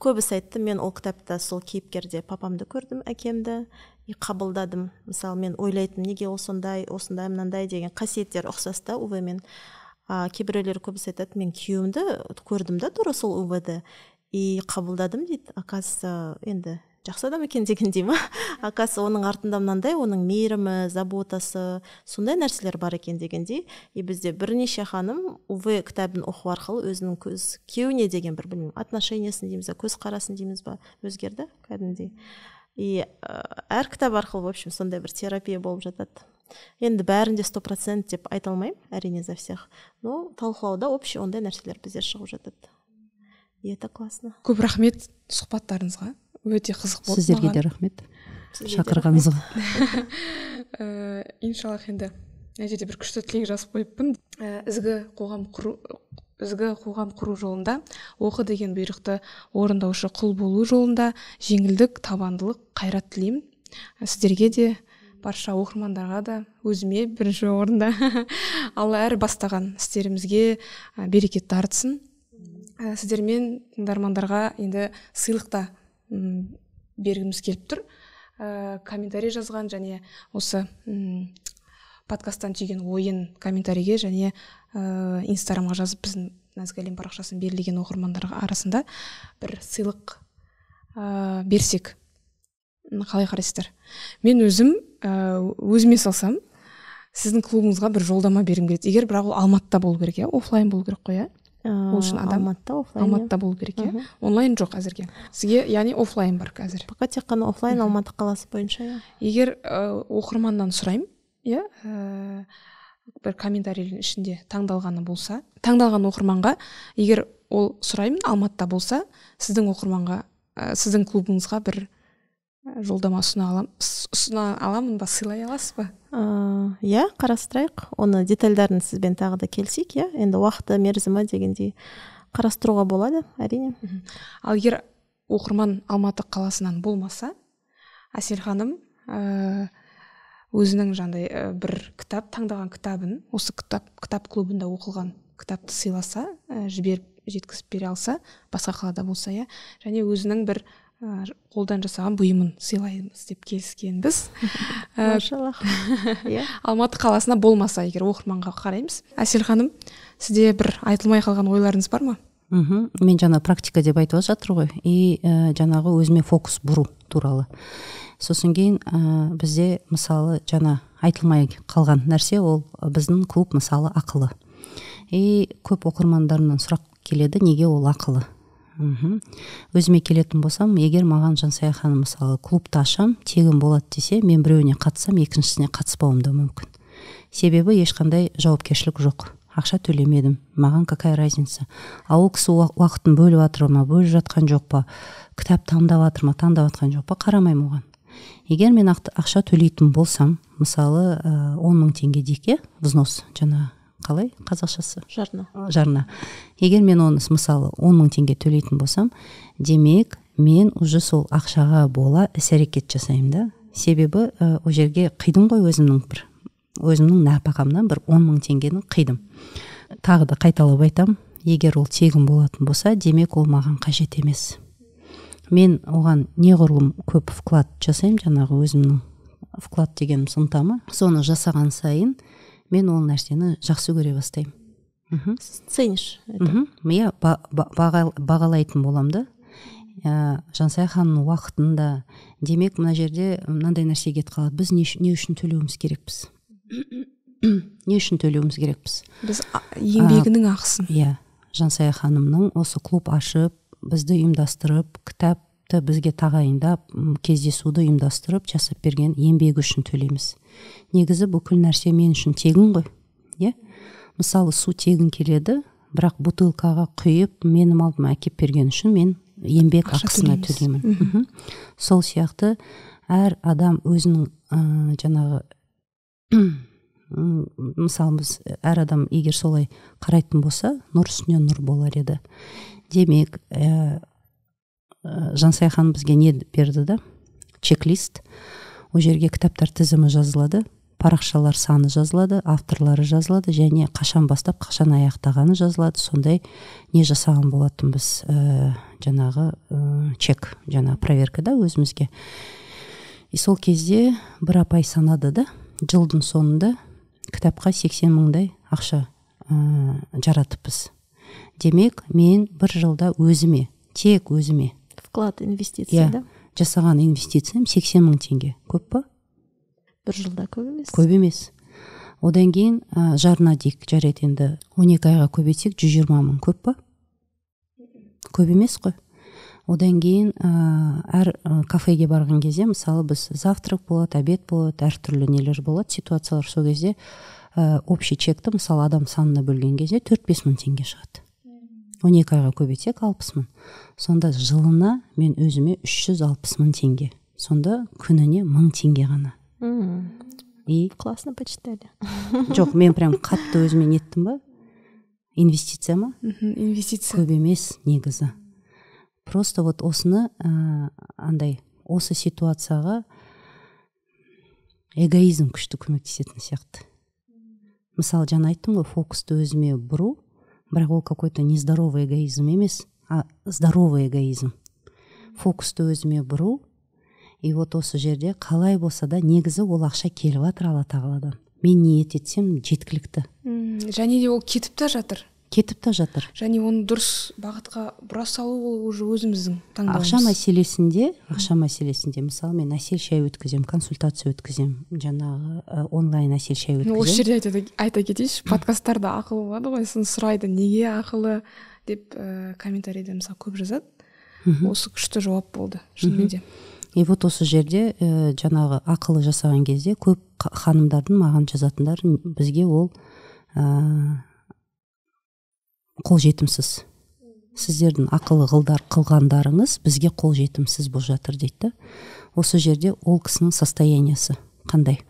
Көбісі айтты мен ол кітапта сол кейіпкерде папамды көрдім әкемді. И қабылдадым. Мысалы мен ойлайтынмын неге ол сондай осындай мынандай деген қасиеттері ұқсас та увемен а кейбіреулер көбісі айтады мен күйеуімді көрдім да тура сол увді и қабылдадым дейді. Оказывается енді жақсы адам екен дегендей ма? Оказывается оның артында мынандай оның мейірімі заботасы сондай нәрселер бар екен дегендей. И бізде бірнеше ханым ув кітабын оқу арқылы өзінің көз күйеуіне деген бір білмеймін отношениесін дейміз ба көзқарасын дейміз ба өзгерді кәдімгідей. И әр кітап арқылы в общем сондай бір терапия болып жатады. Енді бәрінде сто процент деп айта алмаймын әрине за всех. Но талқылауда общий ондай нәрселер бізде шығып жатады. И это классно. Көп рахмет сұхбаттарыңызға. Өте қызық болды сіздерге де рахмет. Шақырғаныңызға ыыы иншаллах енді мына жерде бір күшті тілек жазып қойыппын. Ә, ізгі қоғам құру ізгі қоғам құру жолында оқы деген бұйрықты орындаушы құл болу жолында жеңілдік табандылық қайрат тілеймін. Сіздерге де барша оқырмандарға да өзіме бірінші орында. Алла әр бастаған істерімізге берекет тартсын. Сіздермен тыңдармандарға енді сыйлықта м бергіміз келіп тұр. Ә, комментарий жазған және осы м подкасттан түйген ойын комментарийге және ә, инстаграмға жазып біздің нәзік әлем парақшасын белгілеген оқырмандарға арасында бір сыйлық ә, берсек. Қалай қарайсыздар? Мен өзім ә, өзіме салсам сіздің клубыңызға бір жолдама бергім келеді. Егер бірақ ол алматыда болу керек иә? Офлайн болу керек қой иә? Ол үшін адам алматыда алматыда болу керек иә? Онлайн жоқ әзірге. Сізге яғни офлайн бар қазір. Пока тек қана офлайн алматы қаласы бойынша иә. Егер ә, оқырманнан сұраймын иә ә, бір комментарийдің ішінде таңдалғаны болса таңдалған оқырманға егер ол сұраймын алматыда болса сіздің оқырманға ә, сіздің клубыңызға бір жолдама ұсына алам ұсына аламын ба сыйлай аласыз ба? Иә қарастырайық. Оны детальдарын сізбен тағы да келісейік иә енді уақыты мерзімі дегендей қарастыруға болады әрине. Ал егер оқырман алматы қаласынан болмаса әсел ханым ә, өзінің жаңағыдай бір кітап таңдаған кітабын осы кітап кітап клубында оқылған кітапты сыйласа ә, жіберіп жеткізіп бере алса басқа қалада болса иә және өзінің бір қолдан жасаған бұйымын сыйлаймыз деп келіскенбіз. Машаллах иә. Алматы қаласына болмаса егер оқырманға қараймыз. Әсел ханым сізде бір айтылмай қалған ойларыңыз бар ма? Мхм. Мен жаңа практика деп айтып жатыр ғой. И ә, жаңағы өзіме фокус бұру туралы. Сосын кейін ә, бізде мысалы жаңа айтылмай қалған нәрсе ол біздің клуб мысалы ақылы. И көп оқырмандарымнан сұрақ келеді неге ол ақылы? Мхм. Өзіме келетін болсам егер маған жансая ханым мысалы клубты ашам тегін болады десе мен біреуіне қатысам екіншісіне қатыспауым да мүмкін. Себебі ешқандай жауапкершілік жоқ. Ақша төлемедім. Маған какая разница? А ол кісі уақытын бөліп жатыр ма бөліп жатқан жоқ па? Кітап таңдап жатыр ма таңдап жатқан жоқ па? Қарамаймын оған. Егер мен ақша төлейтін болсам мысалы он мың теңге дейік иә взнос жаңа қалай қазақшасы? Жарна. Жарна. Егер мен оны мысалы он мың теңге төлейтін болсам демек мен уже сол ақшаға бола іс әрекет жасаймын да. Себебі ол жерге қидым ғой өзімнің бір. Өзімнің нәпақамнан бір он мың теңгені қидым. Тағы да қайталап айтамын егер ол тегін болатын болса демек ол маған қажет емес. Мен оған неғұрлым көп вклад жасаймын жаңағы өзімнің вклад дегеніміз ынтамы соны жасаған сайын мен ол нәрсені жақсы көре бастаймын. Мхм. Ценишь иә бағалайтын боламын да. Ә, жансая ханымның уақытын да демек мына жерде мынандай нәрсе кетіп қалады. Біз не, не үшін төлеуіміз керекпіз? Не үшін төлеуіміз керекпіз? Біз еңбегінің ақысын. иә. Жансая ханымның осы клуб ашып бізді ұйымдастырып кітапты бізге тағайындап кездесуді ұйымдастырып жасап берген еңбегі үшін төлейміз. Негізі бүкіл нәрсе мен үшін тегін ғой иә? Мысалы су тегін келеді бірақ бутылкаға құйып менің алдыма әкеп берген үшін мен еңбек ақысына төлеймін. Сол сияқты әр адам өзінің ә, жаңағы мысалы біз әр адам егер солай қарайтын болса нұр үстіне нұр болар еді. Демек ә, жансая ханым бізге не берді да? Чек лист. Ол жерге кітаптар тізімі жазылады парақшалар саны жазылады авторлары жазылады және қашан бастап қашан аяқтағаны жазылады. Сондай не жасаған болатынбыз ә, жаңағы ә, чек жаңағы проверка да өзімізге. И сол кезде бір апай санады да жылдың соңында кітапқа 80 мыңдай ақша ә, жаратыппыз. Демек мен бір жылда өзіме тек өзіме вклад инвестиция yeah, да? Жасаған инвестициям сексен мың теңге. Көп па? Бір жылда көп емес. Көп емес. Одан кейін ә, жарна дейік жарайды енді он екі айға көбейтсек жүз жиырма мың. Көп па? Көп емес қой. Одан кейін ә, әр ә, кафеге барған кезде мысалы біз завтрак болады обед болады әртүрлі нелер болады. Ситуациялар сол кезде ә, общий чекті мысалы адам санына бөлген кезде төрт бес мың теңге шығады. Он екі айға көбейтсек алпыс мың. Сонда жылына мен өзіме үш жүз алпыс мың теңге. Сонда күніне мың теңге ғана. И классно почитали. Жоқ мен прям қатты өзіме неттім ба? Инвестиция ма? Инвестиция. Көп емес негізі. Просто вот осыны ә, андай осы ситуацияға эгоизм күшті көмектесетін сияқты. Мысалы жаңа айттым ғой фокусты өзіме бұру. Бірақ ол какой то нездоровый эгоизм емес а здоровый эгоизм. Фокусты өзіме бұру и вот осы жерде қалай болса да негізі ол ақша келіп жатыр алла тағаладан мен ниет етсем жеткілікті. Және де ол кетіп та жатыр. Кетіп та жатыр. Және оны дұрыс бағытқа бұра салу ол уже өзіміздің таңдауымыз. Ақша мәселесінде ақша мәселесінде мысалы мен әсел шай өткіземін консультация өткіземін жаңағы ә, онлайн әсел шай өткіземін осы жерде айта, айта кетейінші подкасттарда ақылы болады ғой соны сұрайды неге ақылы деп ә, комментарийде мысалы көп жазады. Осы күшті жауап болды шынымен де. И вот осы жерде ә, жаңағы ақылы жасаған кезде көп ханымдардың маған жазатындары бізге ол ә, қолжетімсіз. Сіздердің ақылы ғылдар қылғандарыңыз бізге қолжетімсіз болып жатыр дейді. Да осы жерде ол кісінің состояниясы қандай?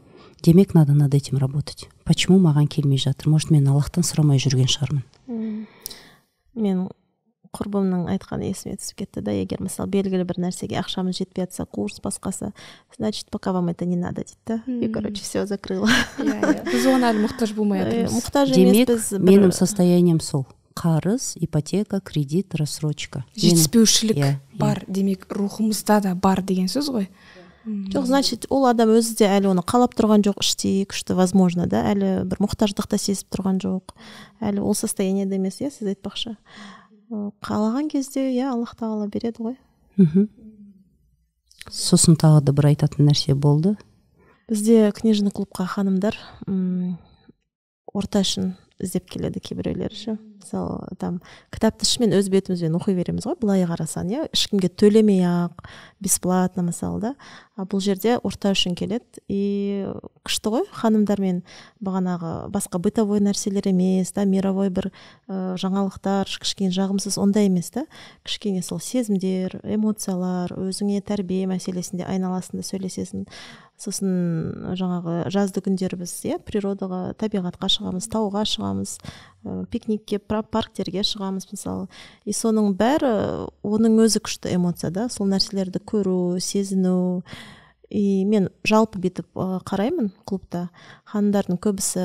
Демек надо над этим работать. Почему маған келмей жатыр? Может мен аллахтан сұрамай жүрген шығармын? Мен құрбымның айтқаны есіме түсіп кетті да егер мысалы белгілі бір нәрсеге ақшамыз жетпей жатса курс басқасы значит пока вам это не надо дейді да. И короче все закрыла. Иә біз оған әлі мұқтаж болмай жатырмыз мұқтаж демек менің состоянием сол. Қарыз ипотека кредит рассрочка. Жетіспеушілік иә, бар демек рухымызда да бар деген сөз ғой. Жоқ значит ол адам өзі де әлі оны қалап тұрған жоқ іштей күшті возможно да әлі бір мұқтаждықты сезіп тұрған жоқ. Әлі ол состояниеде емес иә сіз айтпақшы. Қалаған кезде иә аллах тағала береді ғой. Мхм. Сосын тағы да бір айтатын нәрсе болды. Бізде книжный клубқа ханымдар м орташын іздеп келеді кейбіреулері ше. Мысалы там кітапты шынымен өз бетімізбен оқи береміз ғой былай қарасаң иә. Ешкімге төлемей ақ бесплатно мысалы да. А бұл жерде орта үшін келеді. И күшті ғой. Ханымдармен бағанағы басқа бытовой нәрселер емес да мировой бір ә, жаңалықтар кішкене жағымсыз ондай емес та кішкене сол сезімдер эмоциялар өзіңе тәрбие мәселесінде айналасында сөйлесесің. Сосын жаңағы жазды күндері біз иә природаға табиғатқа шығамыз тауға шығамыз. Пикникке парктерге шығамыз мысалы. И соның бәрі оның өзі күшті эмоция да? Сол нәрселерді көру сезіну. И мен жалпы бүйтіп қараймын клубта. Ханымдардың көбісі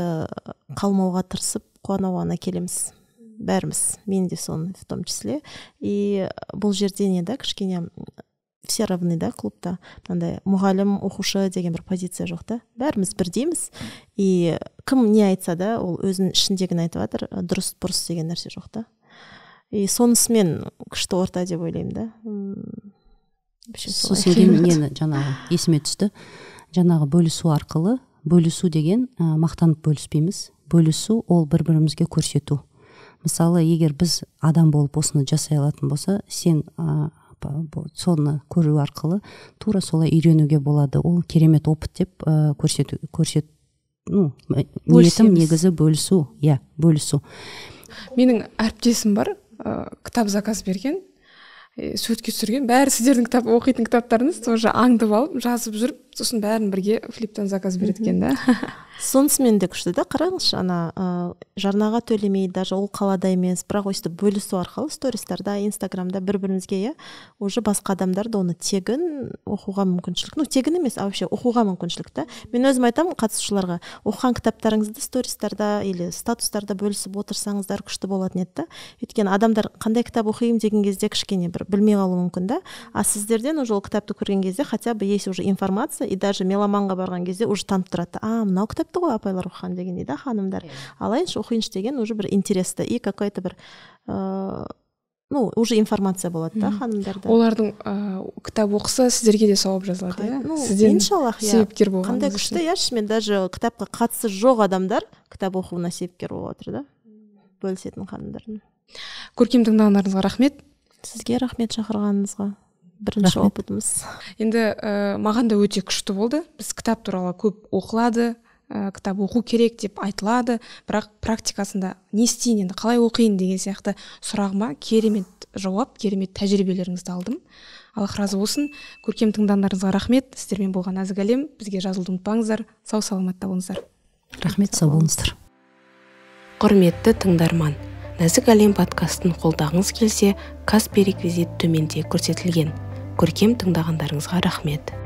қалмауға тырысып қуана қуана келеміз. Бәріміз. Мен де соны в том числе. И бұл жерде не да кішкене все равны да клубта. Мынандай мұғалім оқушы деген бір позиция жоқ та. Бәріміз бірдейміз. И кім не айтса да ол өзінің ішіндегіні айтып жатыр дұрыс бұрыс деген нәрсе жоқ та. И сонысымен күшті орта деп ойлаймын да. Сосын кейін мені жаңағы есіме түсті. Жаңағы бөлісу арқылы бөлісу деген ә, мақтанып бөліспейміз. Бөлісу ол бір бірімізге көрсету. Мысалы егер біз адам болып осыны жасай алатын болса сен соны көру арқылы тура солай үйренуге болады. Ол керемет опыт деп ә, көрсету көрсет ну ниетім негізі бөлісу. Иә бөлісу. Менің әріптесім бар ә, кітап заказ берген. Суретке түсірген бәрі сіздердің кітап оқитын кітаптарыңыз тоже аңдып алып жазып жүріп сосын бәрін бірге флиптен заказ береді екен да. Сонысымен де күшті да қараңызшы ана ә, жарнаға төлемей даже ол қалада емес бірақ өйстіп бөлісу арқылы стористарда инстаграмда бір бірімізге иә уже басқа адамдар да оны тегін оқуға мүмкіншілік ну тегін емес а вообще оқуға мүмкіншілік та. Мен өзім айтамын қатысушыларға оқыған кітаптарыңызды стористарда или статустарда бөлісіп отырсаңыздар күшті болатын еді да. Өйткені адамдар қандай кітап оқимын деген кезде кішкене бір білмей қалуы мүмкін да. А сіздерден уже ол кітапты көрген кезде хотя бы есть уже информация и даже меломанға барған кезде уже танып тұрады. А мынау кітапты ғой апайлар оқыған дегендей да ханымдар? Алайыншы оқиыншы деген уже бір интересті и какой то бір ыыы ну уже информация болады да ханымдарда. Олардың ыыы кітап оқыса сіздерге де сауап жазылады иә? ну иншаллах иә. себепкер болған қандай күшті иә шынымен даже кітапқа қатысы жоқ адамдар кітап оқуына себепкер болып отыр да бөлісетін ханымдар көркем тыңдағандарыңызға рахмет. Сізге рахмет шақырғаныңызға. Бірінші опытымыз. Енді ә, маған да өте күшті болды. Біз кітап туралы көп оқылады ә, кітап оқу керек деп айтылады. Бірақ практикасында не істейін енді қалай оқиын деген сияқты сұрағыма керемет жауап керемет тәжірибелеріңізді алдым. Аллах разы болсын. Көркем тыңдағандарыңызға рахмет. Сіздермен болған нәзік әлем. Бізге жазылуды ұмытпаңыздар. Сау саламатта болыңыздар. Рахмет сау болыңыздар. Құрметті тыңдарман нәзік әлем подкастын қолдағыңыз келсе каспи реквизит төменде көрсетілген. Көркем тыңдағандарыңызға рахмет.